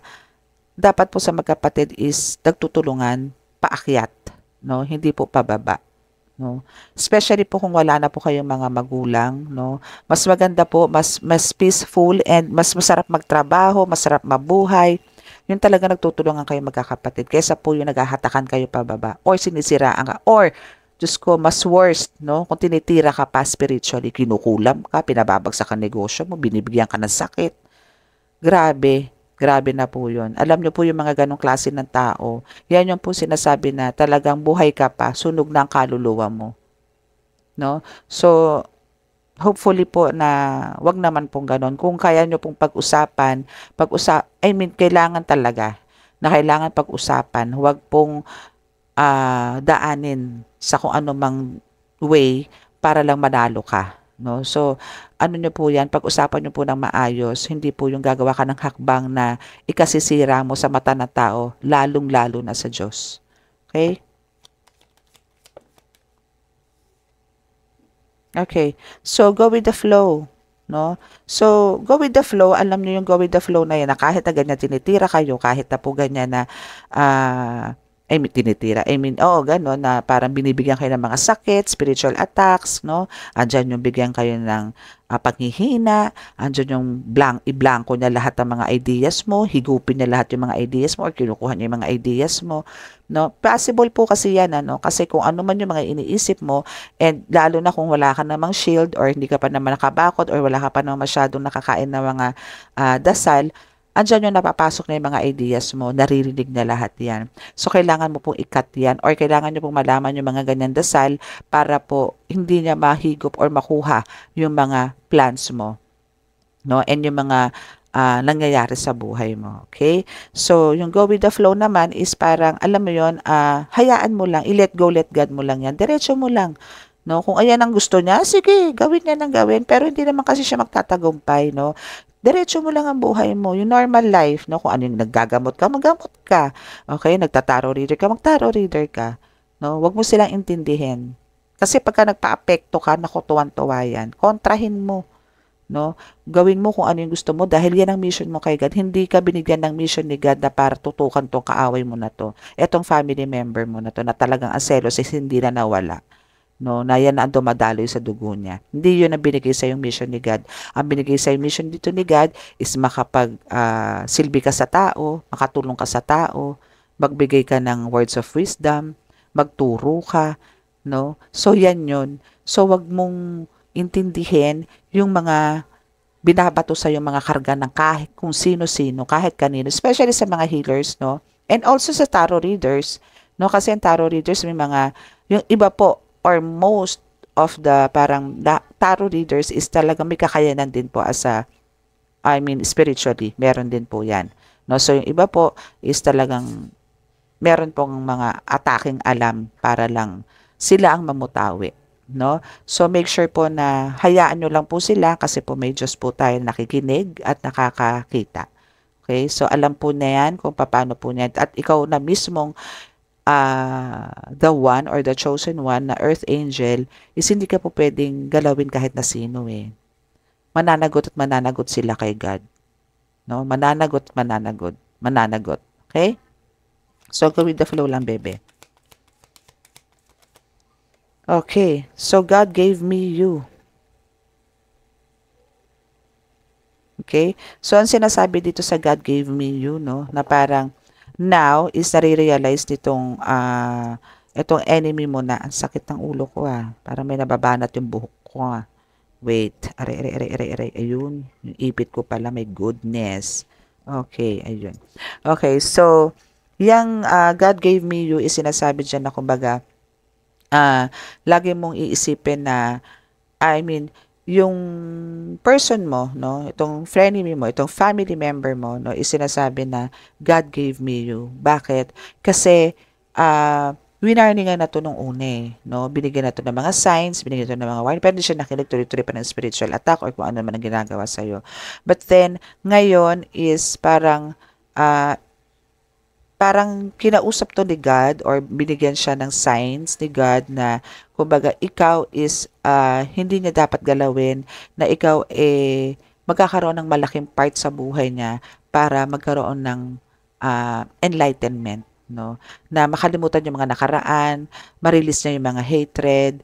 dapat po sa magkapatid is nagtutulungan paakyat no hindi po pababa no especially po kung wala na po kayong mga magulang no mas maganda po mas mas peaceful and mas masarap magtrabaho masarap mabuhay yung talaga nagtutulungan kayo magkakapatid. Kesa po yung naghahatakan kayo pababa or sinisiraan ka or Diyos ko, mas worst, no? Kung tinitira ka pa spiritually, kinukulam ka, pinababagsak ang negosyo mo, binibigyan ka ng sakit. Grabe, grabe na po yun. Alam niyo po yung mga ganong klase ng tao, yan yung po sinasabi na talagang buhay ka pa, sunog na ang kaluluwa mo. No? So, hopefully po na wag naman pong ganon. Kung kaya nyo pong pag-usapan, pag-usap, I mean, kailangan talaga na kailangan pag-usapan. Huwag pong uh, daanin sa kung ano way para lang manalo ka. No? So, ano nyo po yan, pag-usapan nyo po ng maayos, hindi po yung gagawa ka ng hakbang na ikasisira mo sa mata ng tao, lalong-lalo na sa Diyos. Okay? Okay. So, go with the flow. No? So, go with the flow. Alam niyo yung go with the flow na yan na kahit na ganyan tinitira kayo, kahit na po ganyan na uh, I mean, tinitira. I mean, oo, gano'n, na parang binibigyan kayo ng mga sakit, spiritual attacks, no? Andyan yung bigyan kayo ng uh, panghihina, andyan yung blank, i-blanko niya lahat ng mga ideas mo, higupin niya lahat yung mga ideas mo, or kinukuha niya yung mga ideas mo, no? Possible po kasi yan, ano? Kasi kung ano man yung mga iniisip mo, and lalo na kung wala ka namang shield, or hindi ka pa naman nakabakod, or wala ka pa naman masyadong nakakain ng mga uh, dasal, andyan yung napapasok na yung mga ideas mo, naririnig na lahat yan. So, kailangan mo pong ikat yan or kailangan nyo pong malaman yung mga ganyan dasal para po hindi niya mahigop or makuha yung mga plans mo. No? And yung mga uh, nangyayari sa buhay mo. Okay? So, yung go with the flow naman is parang, alam mo yon uh, hayaan mo lang, i-let go, let God mo lang yan. Diretso mo lang. No, kung ayan ang gusto niya, sige, gawin niya ng gawin, pero hindi naman kasi siya magtatagumpay, no? diretso mo lang ang buhay mo, yung normal life, no? Kung ano yung naggagamot ka, magamot ka. Okay? Nagtataro reader ka, magtaro reader ka. No? Huwag mo silang intindihin. Kasi pagka nagpa-apekto ka, naku, tuwan-tuwa yan. Kontrahin mo. No? Gawin mo kung ano yung gusto mo dahil yan ang mission mo kay God. Hindi ka binigyan ng mission ni God na para tutukan tong kaaway mo na to. Etong family member mo na to na talagang aselos is hindi na nawala no, na yan ang dumadaloy sa dugo niya. Hindi yun ang binigay sa yung mission ni God. Ang binigay sa yung mission dito ni God is makapag uh, silbi ka sa tao, makatulong ka sa tao, magbigay ka ng words of wisdom, magturo ka, no? So yan yun. So wag mong intindihin yung mga binabato sa yung mga karga ng kahit kung sino-sino, kahit kanino, especially sa mga healers, no? And also sa tarot readers, no? Kasi ang tarot readers may mga, yung iba po, or most of the parang tarot readers is talaga may kakayanan din po as a I mean spiritually meron din po yan. No so yung iba po is talagang meron pong mga attacking alam para lang sila ang mamutawi no? So make sure po na hayaan nyo lang po sila kasi po may Diyos po tayo nakikinig at nakakakita. Okay? So alam po na yan kung paano po niya at ikaw na mismong uh, the one or the chosen one na earth angel is hindi ka po pwedeng galawin kahit na sino eh. Mananagot at mananagot sila kay God. No? Mananagot, mananagot, mananagot. Okay? So, go with the flow lang, bebe. Okay. So, God gave me you. Okay? So, ang sinasabi dito sa God gave me you, no? Na parang, now is nare-realize nitong uh, itong enemy mo na ang sakit ng ulo ko ah. Para may nababanat yung buhok ko ah. Wait, are, are, are, are, are, ayun. Yung ipit ko pala, may goodness. Okay, ayun. Okay, so, yung uh, God gave me you is sinasabi dyan na kumbaga, uh, lagi mong iisipin na, I mean, yung person mo, no, itong frenemy mo, itong family member mo, no, is sinasabi na God gave me you. Bakit? Kasi uh, winarningan na to nung una eh, no? Binigyan na to ng mga signs, binigyan na to ng mga warning, pero hindi siya nakinig tuloy-tuloy pa ng spiritual attack or kung ano man ang ginagawa sa'yo. But then, ngayon is parang uh, parang kinausap to ni God or binigyan siya ng signs ni God na kumbaga ikaw is uh, hindi niya dapat galawin na ikaw eh magkakaroon ng malaking part sa buhay niya para magkaroon ng uh, enlightenment no? Na makalimutan yung mga nakaraan marilis niya yung mga hatred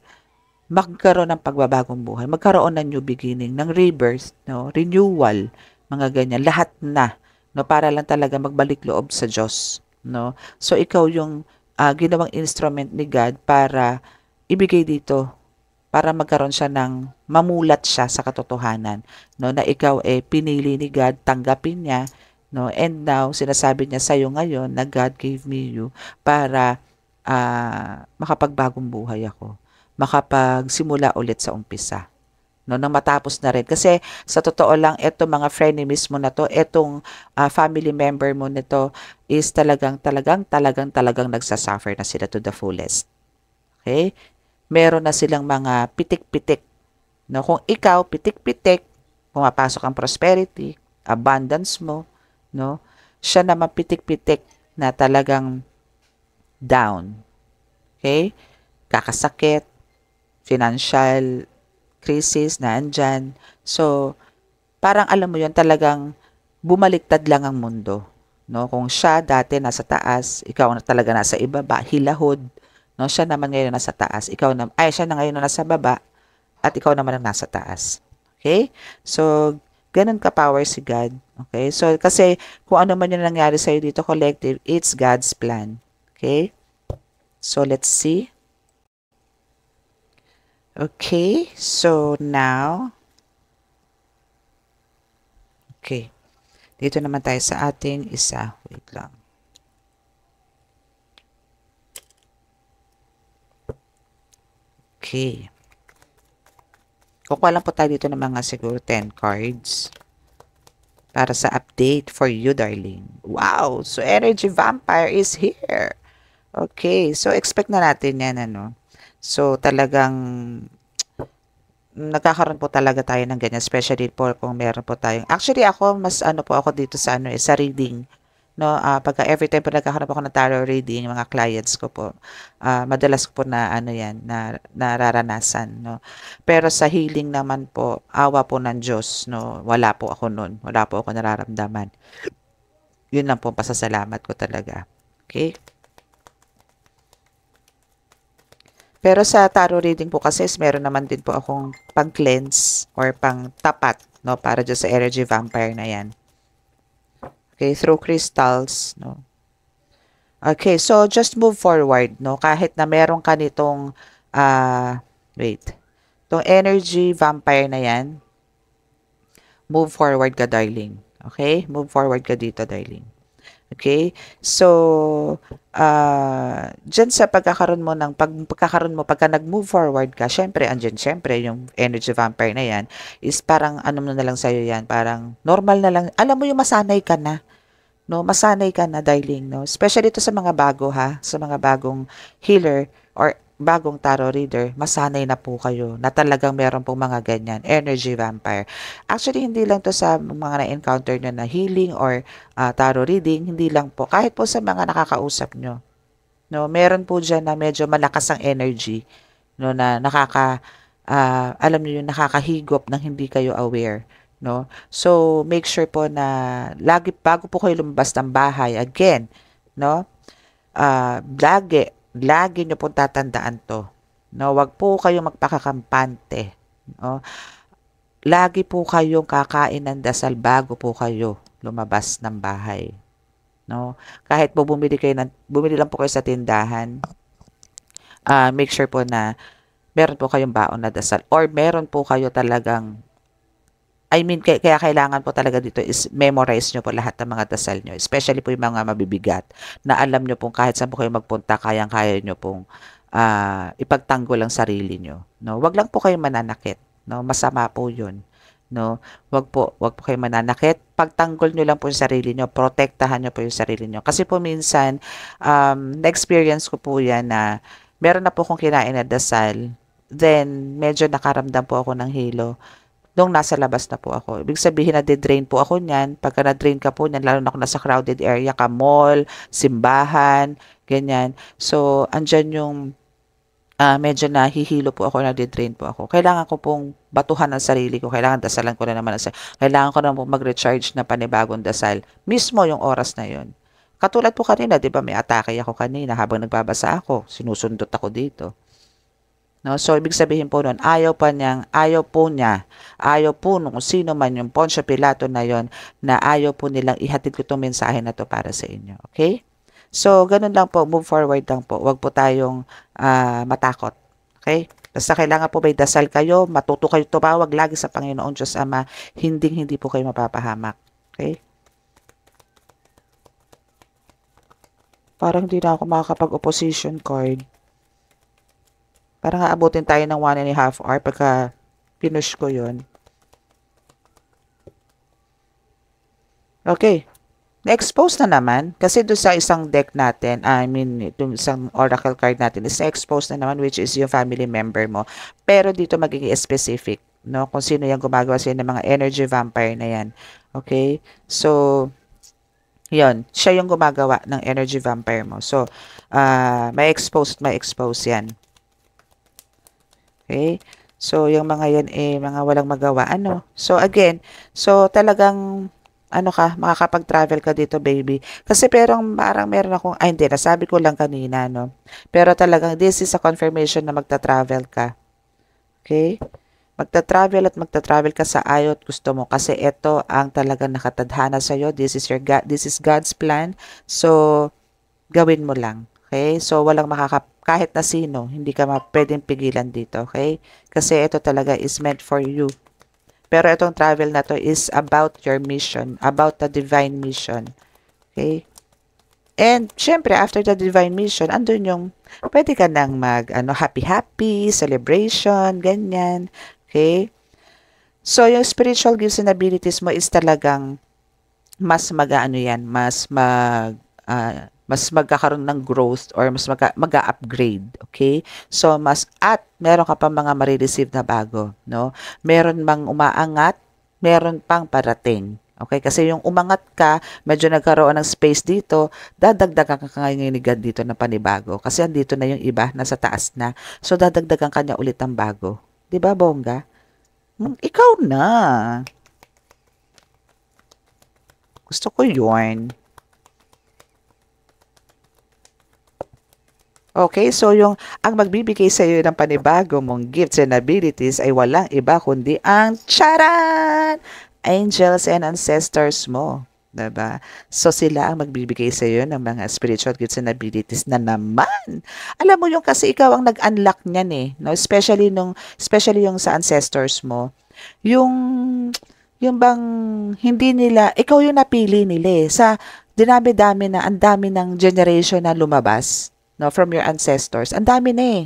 magkaroon ng pagbabagong buhay magkaroon ng new beginning ng rebirth no? Renewal mga ganyan. Lahat na no? Para lang talaga magbalik loob sa Diyos no? So ikaw yung uh, ginawang instrument ni God para ibigay dito para magkaroon siya ng mamulat siya sa katotohanan no? Na ikaw eh pinili ni God tanggapin niya no? And now sinasabi niya sa iyo ngayon na God gave me you para uh, makapagbagong buhay ako makapagsimula ulit sa umpisa no nang matapos na rin. Kasi sa totoo lang eto mga frenemies mo na to etong uh, family member mo nito is talagang talagang talagang talagang nagsasuffer na sila to the fullest. Okay? Meron na silang mga pitik-pitik no? Kung ikaw pitik-pitik pumapasok ang prosperity abundance mo no? Siya naman pitik-pitik na talagang down. Okay? Kakasakit financial crisis na andyan. So, parang alam mo yon talagang bumaliktad lang ang mundo. No? Kung siya dati nasa taas, ikaw na talaga nasa ibaba, hilahod. No? Siya naman ngayon nasa taas, ikaw na, ay siya na ngayon nasa baba, at ikaw naman ang nasa taas. Okay? So, ganun ka-power si God. Okay? So, kasi kung ano man yung nangyari sa'yo dito, collective, it's God's plan. Okay? So, let's see. Okay, so now, okay, dito naman tayo sa ating isa. Wait lang. Okay. Kukuha lang po tayo dito ng mga siguro 10 cards para sa update for you, darling. Wow! So, Energy Vampire is here. Okay. So, expect na natin yan, ano. So, talagang nagkakaroon po talaga tayo ng ganyan, especially po kung meron po tayong, actually ako, mas ano po ako dito sa ano, eh, sa reading, no, uh, pagka every time po nagkakaroon po ako ng tarot reading, mga clients ko po, uh, madalas ko po na ano yan, na nararanasan, no. Pero sa healing naman po, awa po ng Diyos, no, wala po ako nun, wala po ako nararamdaman. Yun lang po pasasalamat ko talaga. Okay? Pero sa tarot reading po kasi, meron naman din po akong pang-cleanse or pang-tapat, no, para dyan sa energy vampire na yan. Okay, through crystals, no. Okay, so just move forward, no, kahit na meron ka nitong, uh, wait, itong energy vampire na yan, move forward ka, darling. Okay, move forward ka dito, darling. Okay? So, uh, dyan sa pagkakaroon mo ng, pag, pagkakaroon mo, pagka nag-move forward ka, syempre, andyan, syempre, yung energy vampire na yan, is parang, ano na lang sa'yo yan, parang, normal na lang, alam mo yung masanay ka na, no, masanay ka na, darling, no, especially ito sa mga bago, ha, sa mga bagong healer, or bagong tarot reader, masanay na po kayo na talagang meron pong mga ganyan, energy vampire. Actually, hindi lang to sa mga na-encounter nyo na healing or uh, tarot reading, hindi lang po. Kahit po sa mga nakakausap nyo. No, meron po dyan na medyo malakas ang energy no, na nakaka, uh, alam niyo yung nakakahigop nang hindi kayo aware. No? So, make sure po na lagi, bago po kayo lumabas ng bahay, again, no? Uh, lagi, lagi nyo pong tatandaan to. No, wag po kayong magpakakampante. No? Lagi po kayong kakain ng dasal bago po kayo lumabas ng bahay. No? Kahit po bumili kayo ng, bumili lang po kayo sa tindahan, uh, make sure po na meron po kayong baon na dasal or meron po kayo talagang I mean, kaya, kaya kailangan po talaga dito is memorize nyo po lahat ng mga dasal nyo. Especially po yung mga mabibigat na alam nyo pong kahit saan po kayo magpunta, kayang-kaya nyo pong uh, ipagtanggol ang sarili nyo. No? Wag lang po kayo mananakit. No? Masama po yun. No? Wag po, wag po kayo mananakit. Pagtanggol nyo lang po yung sarili nyo. Protektahan nyo po yung sarili nyo. Kasi po minsan, um, na-experience ko po yan na meron na po akong kinain na dasal. Then, medyo nakaramdam po ako ng hilo nung nasa labas na po ako. Ibig sabihin na drain po ako niyan. Pagka na-drain ka po niyan, lalo na kung nasa crowded area ka, mall, simbahan, ganyan. So, andyan yung uh, medyo nahihilo po ako, nade-drain po ako. Kailangan ko pong batuhan ang sarili ko. Kailangan dasalan ko na naman. Ang Kailangan ko na po mag-recharge na panibagong dasal. Mismo yung oras na yon. Katulad po kanina, di ba, may atake ako kanina habang nagbabasa ako. Sinusundot ako dito. No? So, ibig sabihin po nun, ayaw pa niyang, ayaw po niya, ayaw po nung sino man yung Poncio Pilato na yon na ayaw po nilang ihatid ko itong mensahe na to para sa inyo. Okay? So, ganun lang po, move forward lang po. Huwag po tayong uh, matakot. Okay? Basta kailangan po may dasal kayo, matuto kayo tumawag lagi sa Panginoon Diyos Ama, hindi hindi po kayo mapapahamak. Okay? Parang hindi na ako makakapag-opposition card. Parang aabutin tayo ng 1 and a half hour pagka pinush ko yon Okay. Na-expose na naman. Kasi doon sa isang deck natin, I mean, itong isang oracle card natin, is na-expose na naman, which is yung family member mo. Pero dito magiging specific, no? Kung sino yung gumagawa sila ng mga energy vampire na yan. Okay? So, yon Siya yung gumagawa ng energy vampire mo. So, uh, may expose, may expose yan. Okay? So, yung mga yan eh, mga walang magawa. Ano? So, again, so talagang ano ka, makakapag-travel ka dito, baby. Kasi pero parang meron akong, ay hindi, nasabi ko lang kanina, no? Pero talagang this is a confirmation na magta-travel ka. Okay? Magta-travel at magta-travel ka sa ayot gusto mo kasi ito ang talagang nakatadhana sa iyo. This is your God, this is God's plan. So, gawin mo lang. Okay? So, walang makaka kahit na sino, hindi ka pwedeng pigilan dito, okay? Kasi ito talaga is meant for you. Pero itong travel na to is about your mission, about the divine mission. Okay? And, syempre, after the divine mission, andun yung, pwede ka nang mag, ano, happy-happy, celebration, ganyan. Okay? So, yung spiritual gifts and abilities mo is talagang mas mag-ano yan, mas mag, uh, mas magkakaroon ng growth or mas mag-upgrade, okay? So, mas, at meron ka pa mga marireceive na bago, no? Meron mang umaangat, meron pang parating, okay? Kasi yung umangat ka, medyo nagkaroon ng space dito, dadagdagan ka ngayon ni dito na panibago. Kasi andito na yung iba, nasa taas na. So, dadagdagan ka niya ulit ng bago. Ba, bongga? Hmm, ikaw na. Gusto ko yun. Okay, so yung ang magbibigay sa iyo ng panibago mong gifts and abilities ay walang iba kundi ang charan! Angels and ancestors mo. Diba? So sila ang magbibigay sa iyo ng mga spiritual gifts and abilities na naman. Alam mo yung kasi ikaw ang nag-unlock niyan eh, no? Especially nung especially yung sa ancestors mo. Yung yung bang hindi nila ikaw yung napili nila eh. Sa dinami-dami na ang dami ng generation na lumabas no, from your ancestors. Ang dami na eh.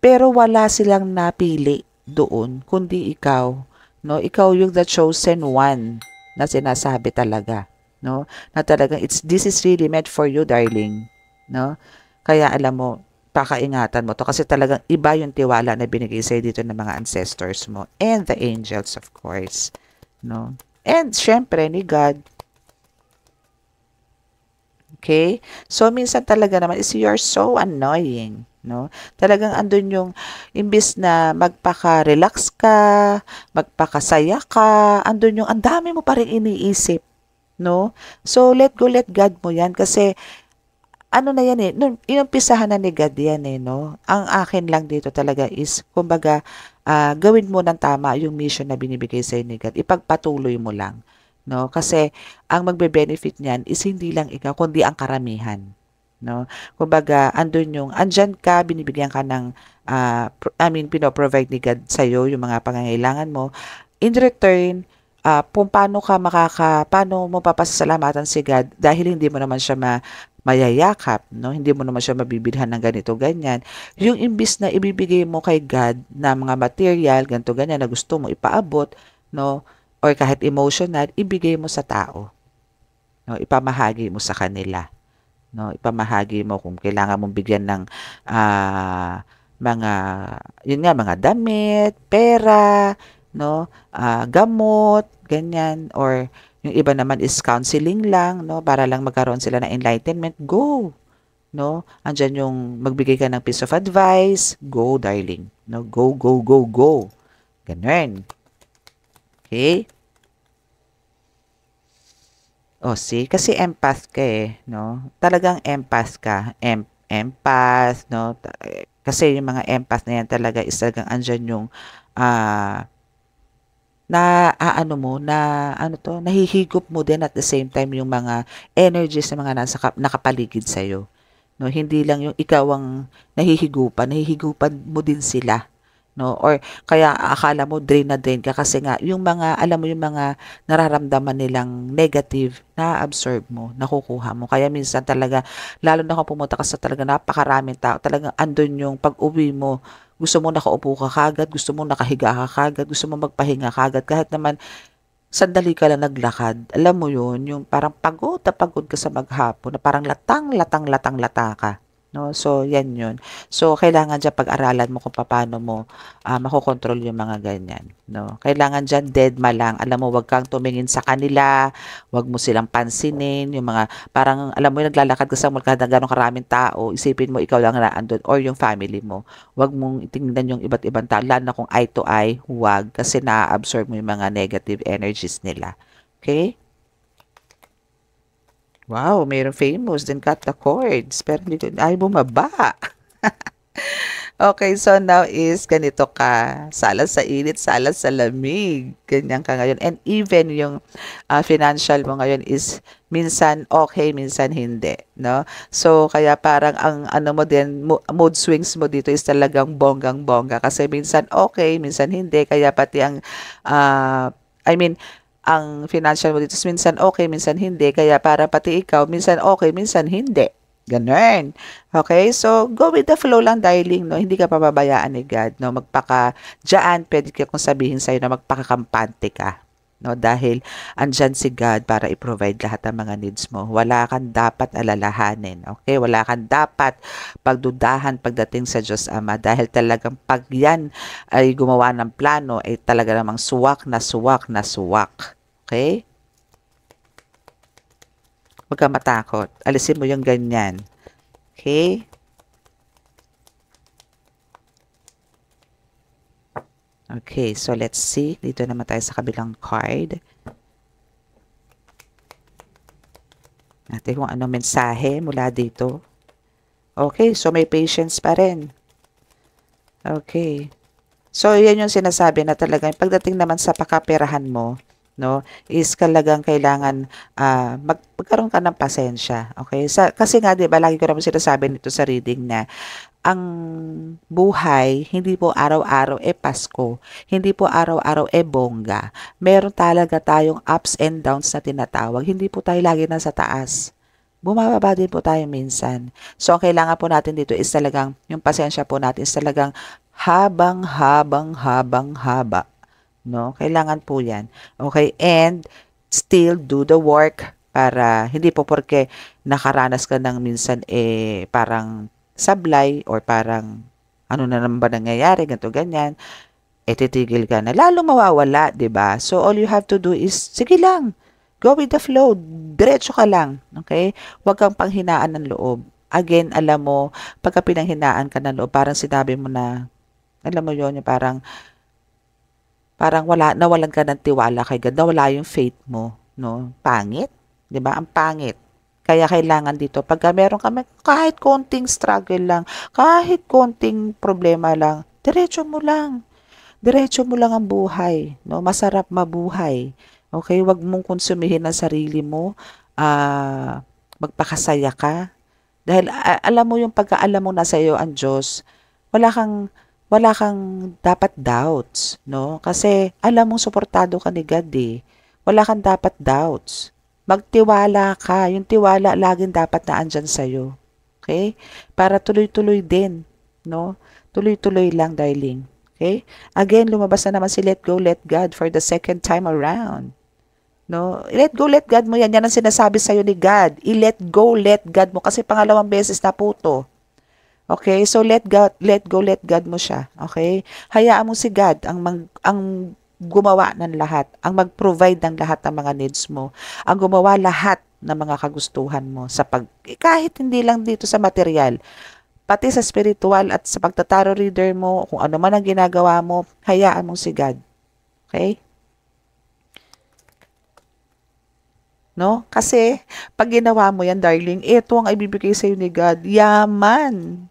Pero wala silang napili doon, kundi ikaw. No, ikaw yung the chosen one na sinasabi talaga, no? Na talagang it's this is really meant for you, darling, no? Kaya alam mo, pakaingatan mo to kasi talagang iba yung tiwala na binigay sa'yo dito ng mga ancestors mo and the angels of course, no? And syempre ni God, Okay? So, minsan talaga naman is you're so annoying. No? Talagang andun yung, imbis na magpaka-relax ka, magpakasaya ka, andun yung, ang dami mo pa rin iniisip. No? So, let go, let God mo yan. Kasi, ano na yan eh, nung inumpisahan na ni God yan eh, no? Ang akin lang dito talaga is, kumbaga, uh, gawin mo ng tama yung mission na binibigay sa ni God. Ipagpatuloy mo lang no? Kasi ang magbe-benefit niyan is hindi lang ikaw kundi ang karamihan, no? Kumbaga, andun yung andyan ka, binibigyan ka ng uh, I mean, pino-provide ni God sa iyo yung mga pangangailangan mo. In return, uh, kung paano ka makaka paano mo papasalamatan si God dahil hindi mo naman siya ma mayayakap, no? Hindi mo naman siya mabibilhan ng ganito, ganyan. Yung imbis na ibibigay mo kay God na mga material, ganito, ganyan, na gusto mo ipaabot, no? Or kahit emotional, ibigay mo sa tao. No, ipamahagi mo sa kanila. No, ipamahagi mo kung kailangan mong bigyan ng uh, mga yun nga mga damit, pera, no, uh, gamot, ganyan or yung iba naman is counseling lang, no, para lang magkaroon sila ng enlightenment, go. No, andiyan yung magbigay ka ng piece of advice, go darling. No, go, go, go, go. Ganun. Okay? O, oh, see? Kasi empath ka eh, no? Talagang empath ka. Em empath, no? Eh, kasi yung mga empath na yan talaga is talagang andyan yung uh, na aano mo na ano to nahihigop mo din at the same time yung mga energies ng mga nasa nakapaligid sa iyo no hindi lang yung ikaw ang nahihigupan nahihigupan mo din sila no? Or kaya akala mo drain na drain ka kasi nga yung mga alam mo yung mga nararamdaman nilang negative na absorb mo, nakukuha mo. Kaya minsan talaga lalo na kung pumunta ka sa talaga napakaraming tao, talagang andun yung pag-uwi mo, gusto mo nakaupo ka kagad, gusto mo nakahiga ka kagad, gusto mo magpahinga kagad kahit naman sandali ka lang naglakad. Alam mo yun, yung parang pagod na pagod ka sa maghapon, na parang latang, latang, latang, lata ka. No? So, yan yun. So, kailangan dyan pag-aralan mo kung paano mo uh, makokontrol yung mga ganyan. No? Kailangan dyan deadma lang. Alam mo, wag kang tumingin sa kanila, wag mo silang pansinin, yung mga, parang, alam mo, naglalakad ka sa mall, kada gano'ng karaming tao, isipin mo, ikaw lang na andun, or yung family mo. Wag mong itingnan yung iba't ibang tao, lalo na kung eye to eye, wag, kasi na-absorb mo yung mga negative energies nila. Okay? Wow, mayroong famous, then cut the cords. Pero ko, ay bumaba. okay, so now is ganito ka. Salas sa init, salas sa lamig. Ganyan ka ngayon. And even yung uh, financial mo ngayon is minsan okay, minsan hindi. No? So, kaya parang ang ano mo din, mood swings mo dito is talagang bonggang-bongga. Kasi minsan okay, minsan hindi. Kaya pati ang, uh, I mean, ang financial mo dito. Minsan okay, minsan hindi. Kaya para pati ikaw, minsan okay, minsan hindi. Ganun. Okay? So, go with the flow lang, darling, no? Hindi ka pababayaan ni God, no? Magpaka, dyan, pwede ka kung sabihin sa'yo na magpakakampante ka. No? Dahil, andyan si God para i-provide lahat ng mga needs mo. Wala kang dapat alalahanin. Okay? Wala kang dapat pagdudahan pagdating sa Diyos Ama. Dahil talagang pag yan ay gumawa ng plano, ay talaga namang suwak na suwak na suwak. Okay? Huwag ka matakot. Alisin mo yung ganyan. Okay? Okay, so let's see. Dito naman tayo sa kabilang card. Natin kung ano mensahe mula dito. Okay, so may patience pa rin. Okay. So, yan yung sinasabi na talaga. Pagdating naman sa pakaperahan mo, no is talagang kailangan uh, mag magkaroon ka ng pasensya okay sa, kasi nga 'di ba lagi ko naman sinasabi nito sa reading na ang buhay, hindi po araw-araw e Pasko, hindi po araw-araw e bongga. Meron talaga tayong ups and downs na tinatawag. Hindi po tayo lagi nasa taas. Bumababa din po tayo minsan. So, ang kailangan po natin dito is talagang, yung pasensya po natin is talagang habang, habang, habang, haba no? Kailangan po 'yan. Okay? And still do the work para hindi po porque nakaranas ka ng minsan eh parang sablay or parang ano na naman ba nangyayari, ganito, ganyan, eh titigil ka na. Lalo mawawala, di ba? So, all you have to do is, sige lang, go with the flow, diretso ka lang, okay? Huwag kang panghinaan ng loob. Again, alam mo, pagka pinanghinaan ka ng loob, parang sinabi mo na, alam mo yon parang, parang wala, nawalan ka ng tiwala kay God, nawala yung faith mo, no? Pangit, di ba? Ang pangit. Kaya kailangan dito, pagka meron kami, kahit konting struggle lang, kahit konting problema lang, diretso mo lang. Diretso mo lang ang buhay, no? Masarap mabuhay. Okay, wag mong konsumihin ang sarili mo. Uh, magpakasaya ka. Dahil alam mo yung pagkaalam mo na sa iyo ang Diyos, wala kang wala kang dapat doubts, no? Kasi alam mong suportado ka ni God eh. Wala kang dapat doubts. Magtiwala ka. Yung tiwala laging dapat na andyan sa'yo. Okay? Para tuloy-tuloy din, no? Tuloy-tuloy lang, darling. Okay? Again, lumabas na naman si Let Go, Let God for the second time around. No? Let go, let God mo yan. Yan ang sinasabi sa'yo ni God. I-let go, let God mo. Kasi pangalawang beses na puto. Okay? So let God, let go, let God mo siya. Okay? Hayaan mo si God ang mag, ang gumawa ng lahat, ang mag-provide ng lahat ng mga needs mo, ang gumawa lahat ng mga kagustuhan mo sa pag kahit hindi lang dito sa material, pati sa spiritual at sa pagtataro reader mo, kung ano man ang ginagawa mo, hayaan mo si God. Okay? No? Kasi, pag ginawa mo yan, darling, ito ang ibibigay sa ni God. Yaman.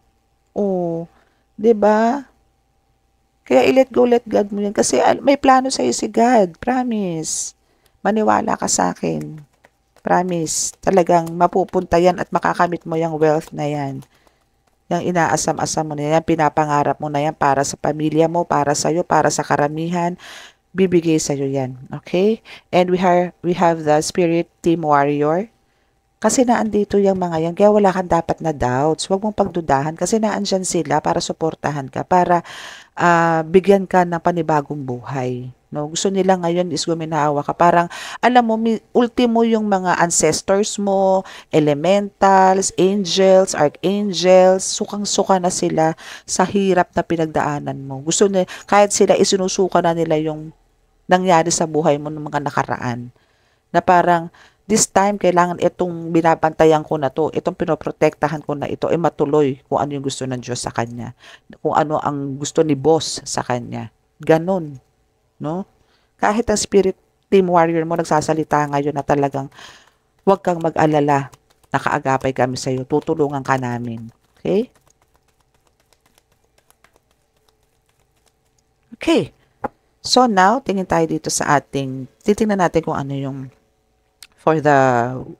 Oh, 'di ba? Kaya i-let go, let God mo yan. Kasi may plano sa'yo si God. Promise. Maniwala ka sa akin. Promise. Talagang mapupunta yan at makakamit mo yung wealth na yan. Yung inaasam-asam mo na yan, pinapangarap mo na yan para sa pamilya mo, para sa'yo, para sa karamihan. Bibigay sa'yo yan. Okay? And we, are, we have the spirit team warrior kasi naandito yung mga yan. Kaya wala kang dapat na doubts. Huwag mong pagdudahan kasi naandyan sila para suportahan ka, para uh, bigyan ka ng panibagong buhay. No, gusto nila ngayon is guminawa ka. Parang, alam mo, ultimo yung mga ancestors mo, elementals, angels, archangels, sukang-suka na sila sa hirap na pinagdaanan mo. Gusto nila, kahit sila isinusuka na nila yung nangyari sa buhay mo ng mga nakaraan. Na parang, this time, kailangan itong binabantayan ko na to, itong pinoprotektahan ko na ito, ay matuloy kung ano yung gusto ng Diyos sa Kanya. Kung ano ang gusto ni boss sa Kanya. Ganon no? Kahit ang spirit team warrior mo nagsasalita ngayon na talagang huwag kang mag-alala, nakaagapay kami sa iyo, tutulungan ka namin. Okay? Okay. So now, tingin tayo dito sa ating, titingnan natin kung ano yung for the,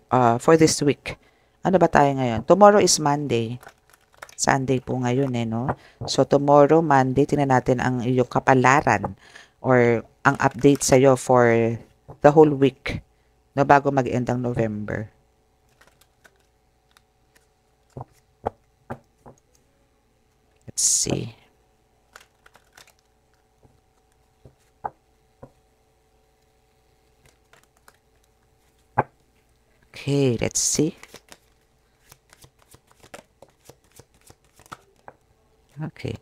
uh, for this week. Ano ba tayo ngayon? Tomorrow is Monday. Sunday po ngayon eh, no? So, tomorrow, Monday, tingnan natin ang iyong kapalaran or ang update sa iyo for the whole week na bago mag-end ang November. Let's see. Okay, let's see. Okay.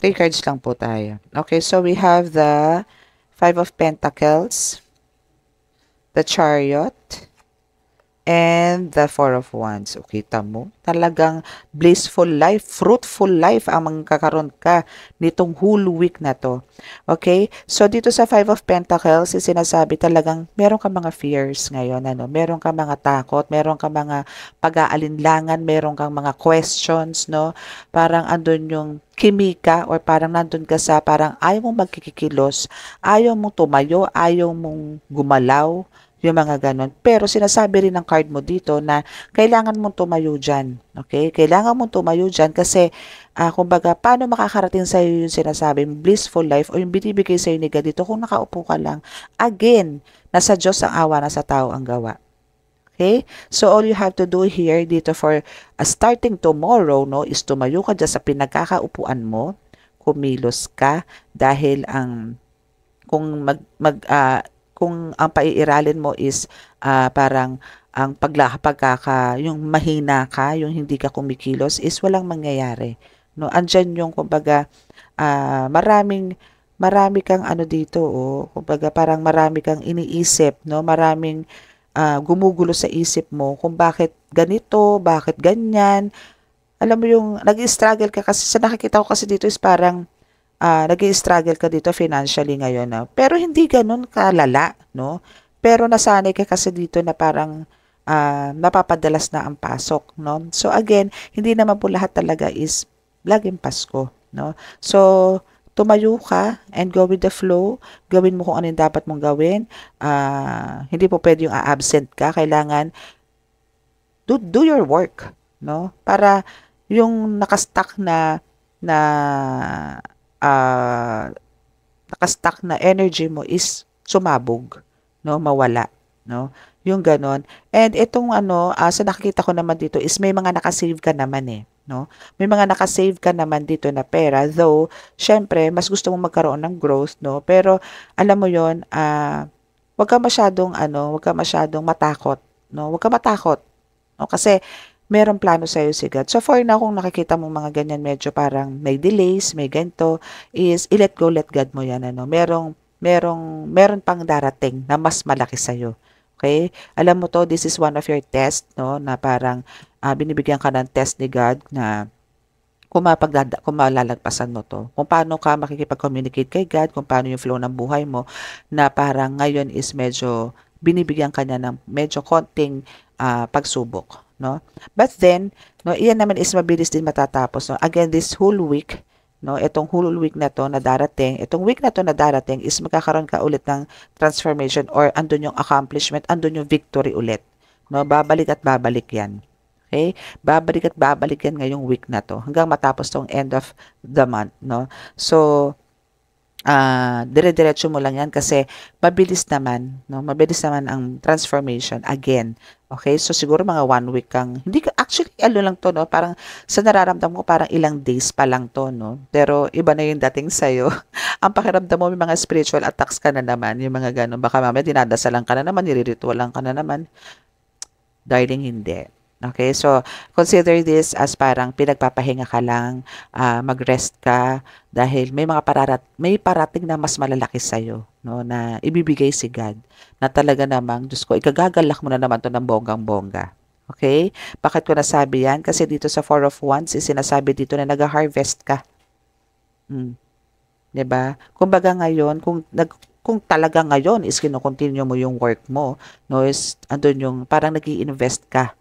Three cards lang po tayo. Okay, so we have the Five of Pentacles, the Chariot, and the Four of Wands. Okay, tamo. Talagang blissful life, fruitful life ang magkakaroon ka nitong whole week na to. Okay? So, dito sa Five of Pentacles, sinasabi talagang meron ka mga fears ngayon. Ano? Meron ka mga takot, meron ka mga pag-aalinlangan, meron kang mga questions, no? Parang andun yung kimika or parang nandun ka sa parang ayaw mong magkikikilos, ayaw mong tumayo, ayaw mong gumalaw, yung mga ganon. Pero sinasabi rin ng card mo dito na kailangan mong tumayo dyan. Okay? Kailangan mong tumayo dyan kasi, uh, kumbaga, paano makakarating sa yung sinasabing blissful life o yung binibigay sa iyo ni God dito kung nakaupo ka lang. Again, nasa Diyos ang awa, nasa tao ang gawa. Okay? So, all you have to do here dito for uh, starting tomorrow, no, is tumayo ka dyan sa pinagkakaupuan mo, kumilos ka dahil ang kung mag, mag uh, kung ang paiiralin mo is uh, parang ang pagla pagkaka yung mahina ka, yung hindi ka kumikilos is walang mangyayari. No, andiyan yung kumbaga uh, maraming marami kang ano dito oh, kumbaga parang marami kang iniisip, no? Maraming uh, gumugulo sa isip mo kung bakit ganito, bakit ganyan. Alam mo yung nag-struggle ka kasi sa nakikita ko kasi dito is parang uh, nag struggle ka dito financially ngayon. No? Pero hindi ganun kalala, no? Pero nasanay ka kasi dito na parang uh, napapadalas na ang pasok, no? So again, hindi naman po lahat talaga is laging Pasko, no? So tumayo ka and go with the flow. Gawin mo kung ano yung dapat mong gawin. Uh, hindi po pwede yung absent ka. Kailangan do, do your work, no? Para yung nakastuck na na uh, nakastack na energy mo is sumabog, no, mawala, no? Yung ganon. And itong ano, uh, sa nakikita ko naman dito is may mga nakasave ka naman eh, no? May mga nakasave ka naman dito na pera, though, syempre, mas gusto mo magkaroon ng growth, no? Pero, alam mo yon uh, wag ka masyadong, ano, wag ka masyadong matakot, no? Wag ka matakot, no? Kasi, merong plano sa'yo si God. So for now, kung nakikita mo mga ganyan, medyo parang may delays, may ganito, is i-let go, let God mo yan. Ano? Merong, merong, meron pang darating na mas malaki sa'yo. Okay? Alam mo to, this is one of your test, no? Na parang uh, binibigyan ka ng test ni God na kung, mapagdada, kung malalagpasan mo to. Kung paano ka makikipag-communicate kay God, kung paano yung flow ng buhay mo, na parang ngayon is medyo binibigyan ka niya ng medyo konting uh, pagsubok no? But then, no, iyan naman is mabilis din matatapos, no? Again, this whole week, no, itong whole week na to na darating, itong week na to na darating is magkakaroon ka ulit ng transformation or andun yung accomplishment, andun yung victory ulit. No, babalik at babalik 'yan. Okay? Babalik at babalik yan ngayong week na to hanggang matapos tong end of the month, no? So, ah, dire-diretso mo lang yan kasi mabilis naman, no? Mabilis naman ang transformation again. Okay? So, siguro mga one week kang, hindi ka, actually, ano lang to, no? Parang, sa nararamdaman ko, parang ilang days pa lang to, no? Pero, iba na yung dating sa'yo. ang pakiramdam mo, may mga spiritual attacks ka na naman, yung mga ganun. Baka mamaya, dinadasalan ka na naman, niliritualan ka na naman. Darling, hindi. Okay, so consider this as parang pinagpapahinga ka lang, uh, mag-rest ka dahil may mga pararat may parating na mas malalaki sa iyo, no, na ibibigay si God. Na talaga namang, Diyos ko, ikagagalak mo na naman to ng bonggang-bongga. Okay? Bakit ko nasabi yan? Kasi dito sa Four of Wands, sinasabi dito na nag-harvest ka. Hmm. 'Di ba? Kumbaga ngayon, kung nag kung talaga ngayon is kino-continue mo yung work mo, no, is andun yung parang nag invest ka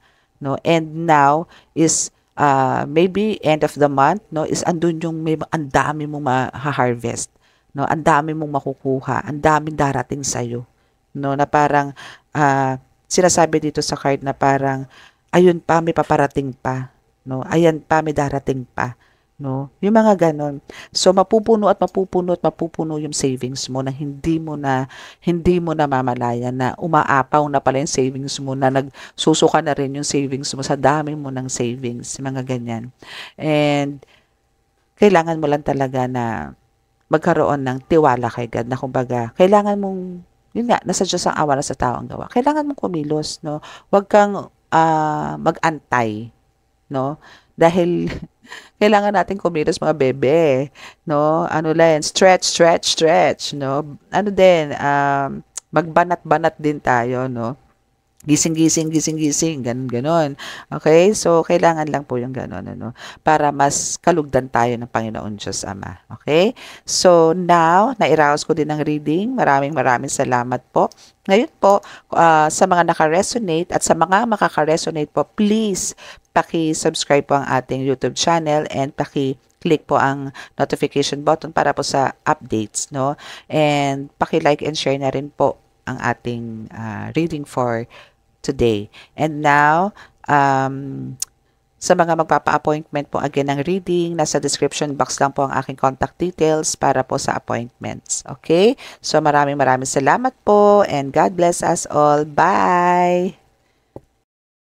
no? And now is uh, maybe end of the month no? Is andun yung may ang dami mong ma-harvest no? Ang dami mong makukuha. Ang daming darating sa iyo no? Na parang uh, sinasabi dito sa card na parang ayun pa may paparating pa no? Ayan pa may darating pa no? Yung mga ganon. So mapupuno at mapupuno at mapupuno yung savings mo na hindi mo na hindi mo na mamalayan na umaapaw na pala yung savings mo na nagsusuka na rin yung savings mo sa dami mo ng savings, mga ganyan. And kailangan mo lang talaga na magkaroon ng tiwala kay God na kumbaga, kailangan mong yun nga, nasa Diyos ang awa sa tao ang gawa. Kailangan mong kumilos, no? Huwag kang uh, mag-antay, no? Dahil kailangan natin kumilos mga bebe, no? Ano lang, stretch, stretch, stretch, no? Ano din, um, magbanat-banat din tayo, no? gising-gising, gising-gising, ganun, ganun. Okay? So, kailangan lang po yung ganun, ano, para mas kalugdan tayo ng Panginoon Diyos Ama. Okay? So, now, nairaos ko din ang reading. Maraming maraming salamat po. Ngayon po, uh, sa mga naka-resonate at sa mga makaka-resonate po, please, paki-subscribe po ang ating YouTube channel and paki click po ang notification button para po sa updates, no? And paki-like and share na rin po ang ating uh, reading for today. And now, um, sa mga magpapa-appointment po again ng reading, nasa description box lang po ang aking contact details para po sa appointments. Okay? So maraming maraming salamat po and God bless us all. Bye!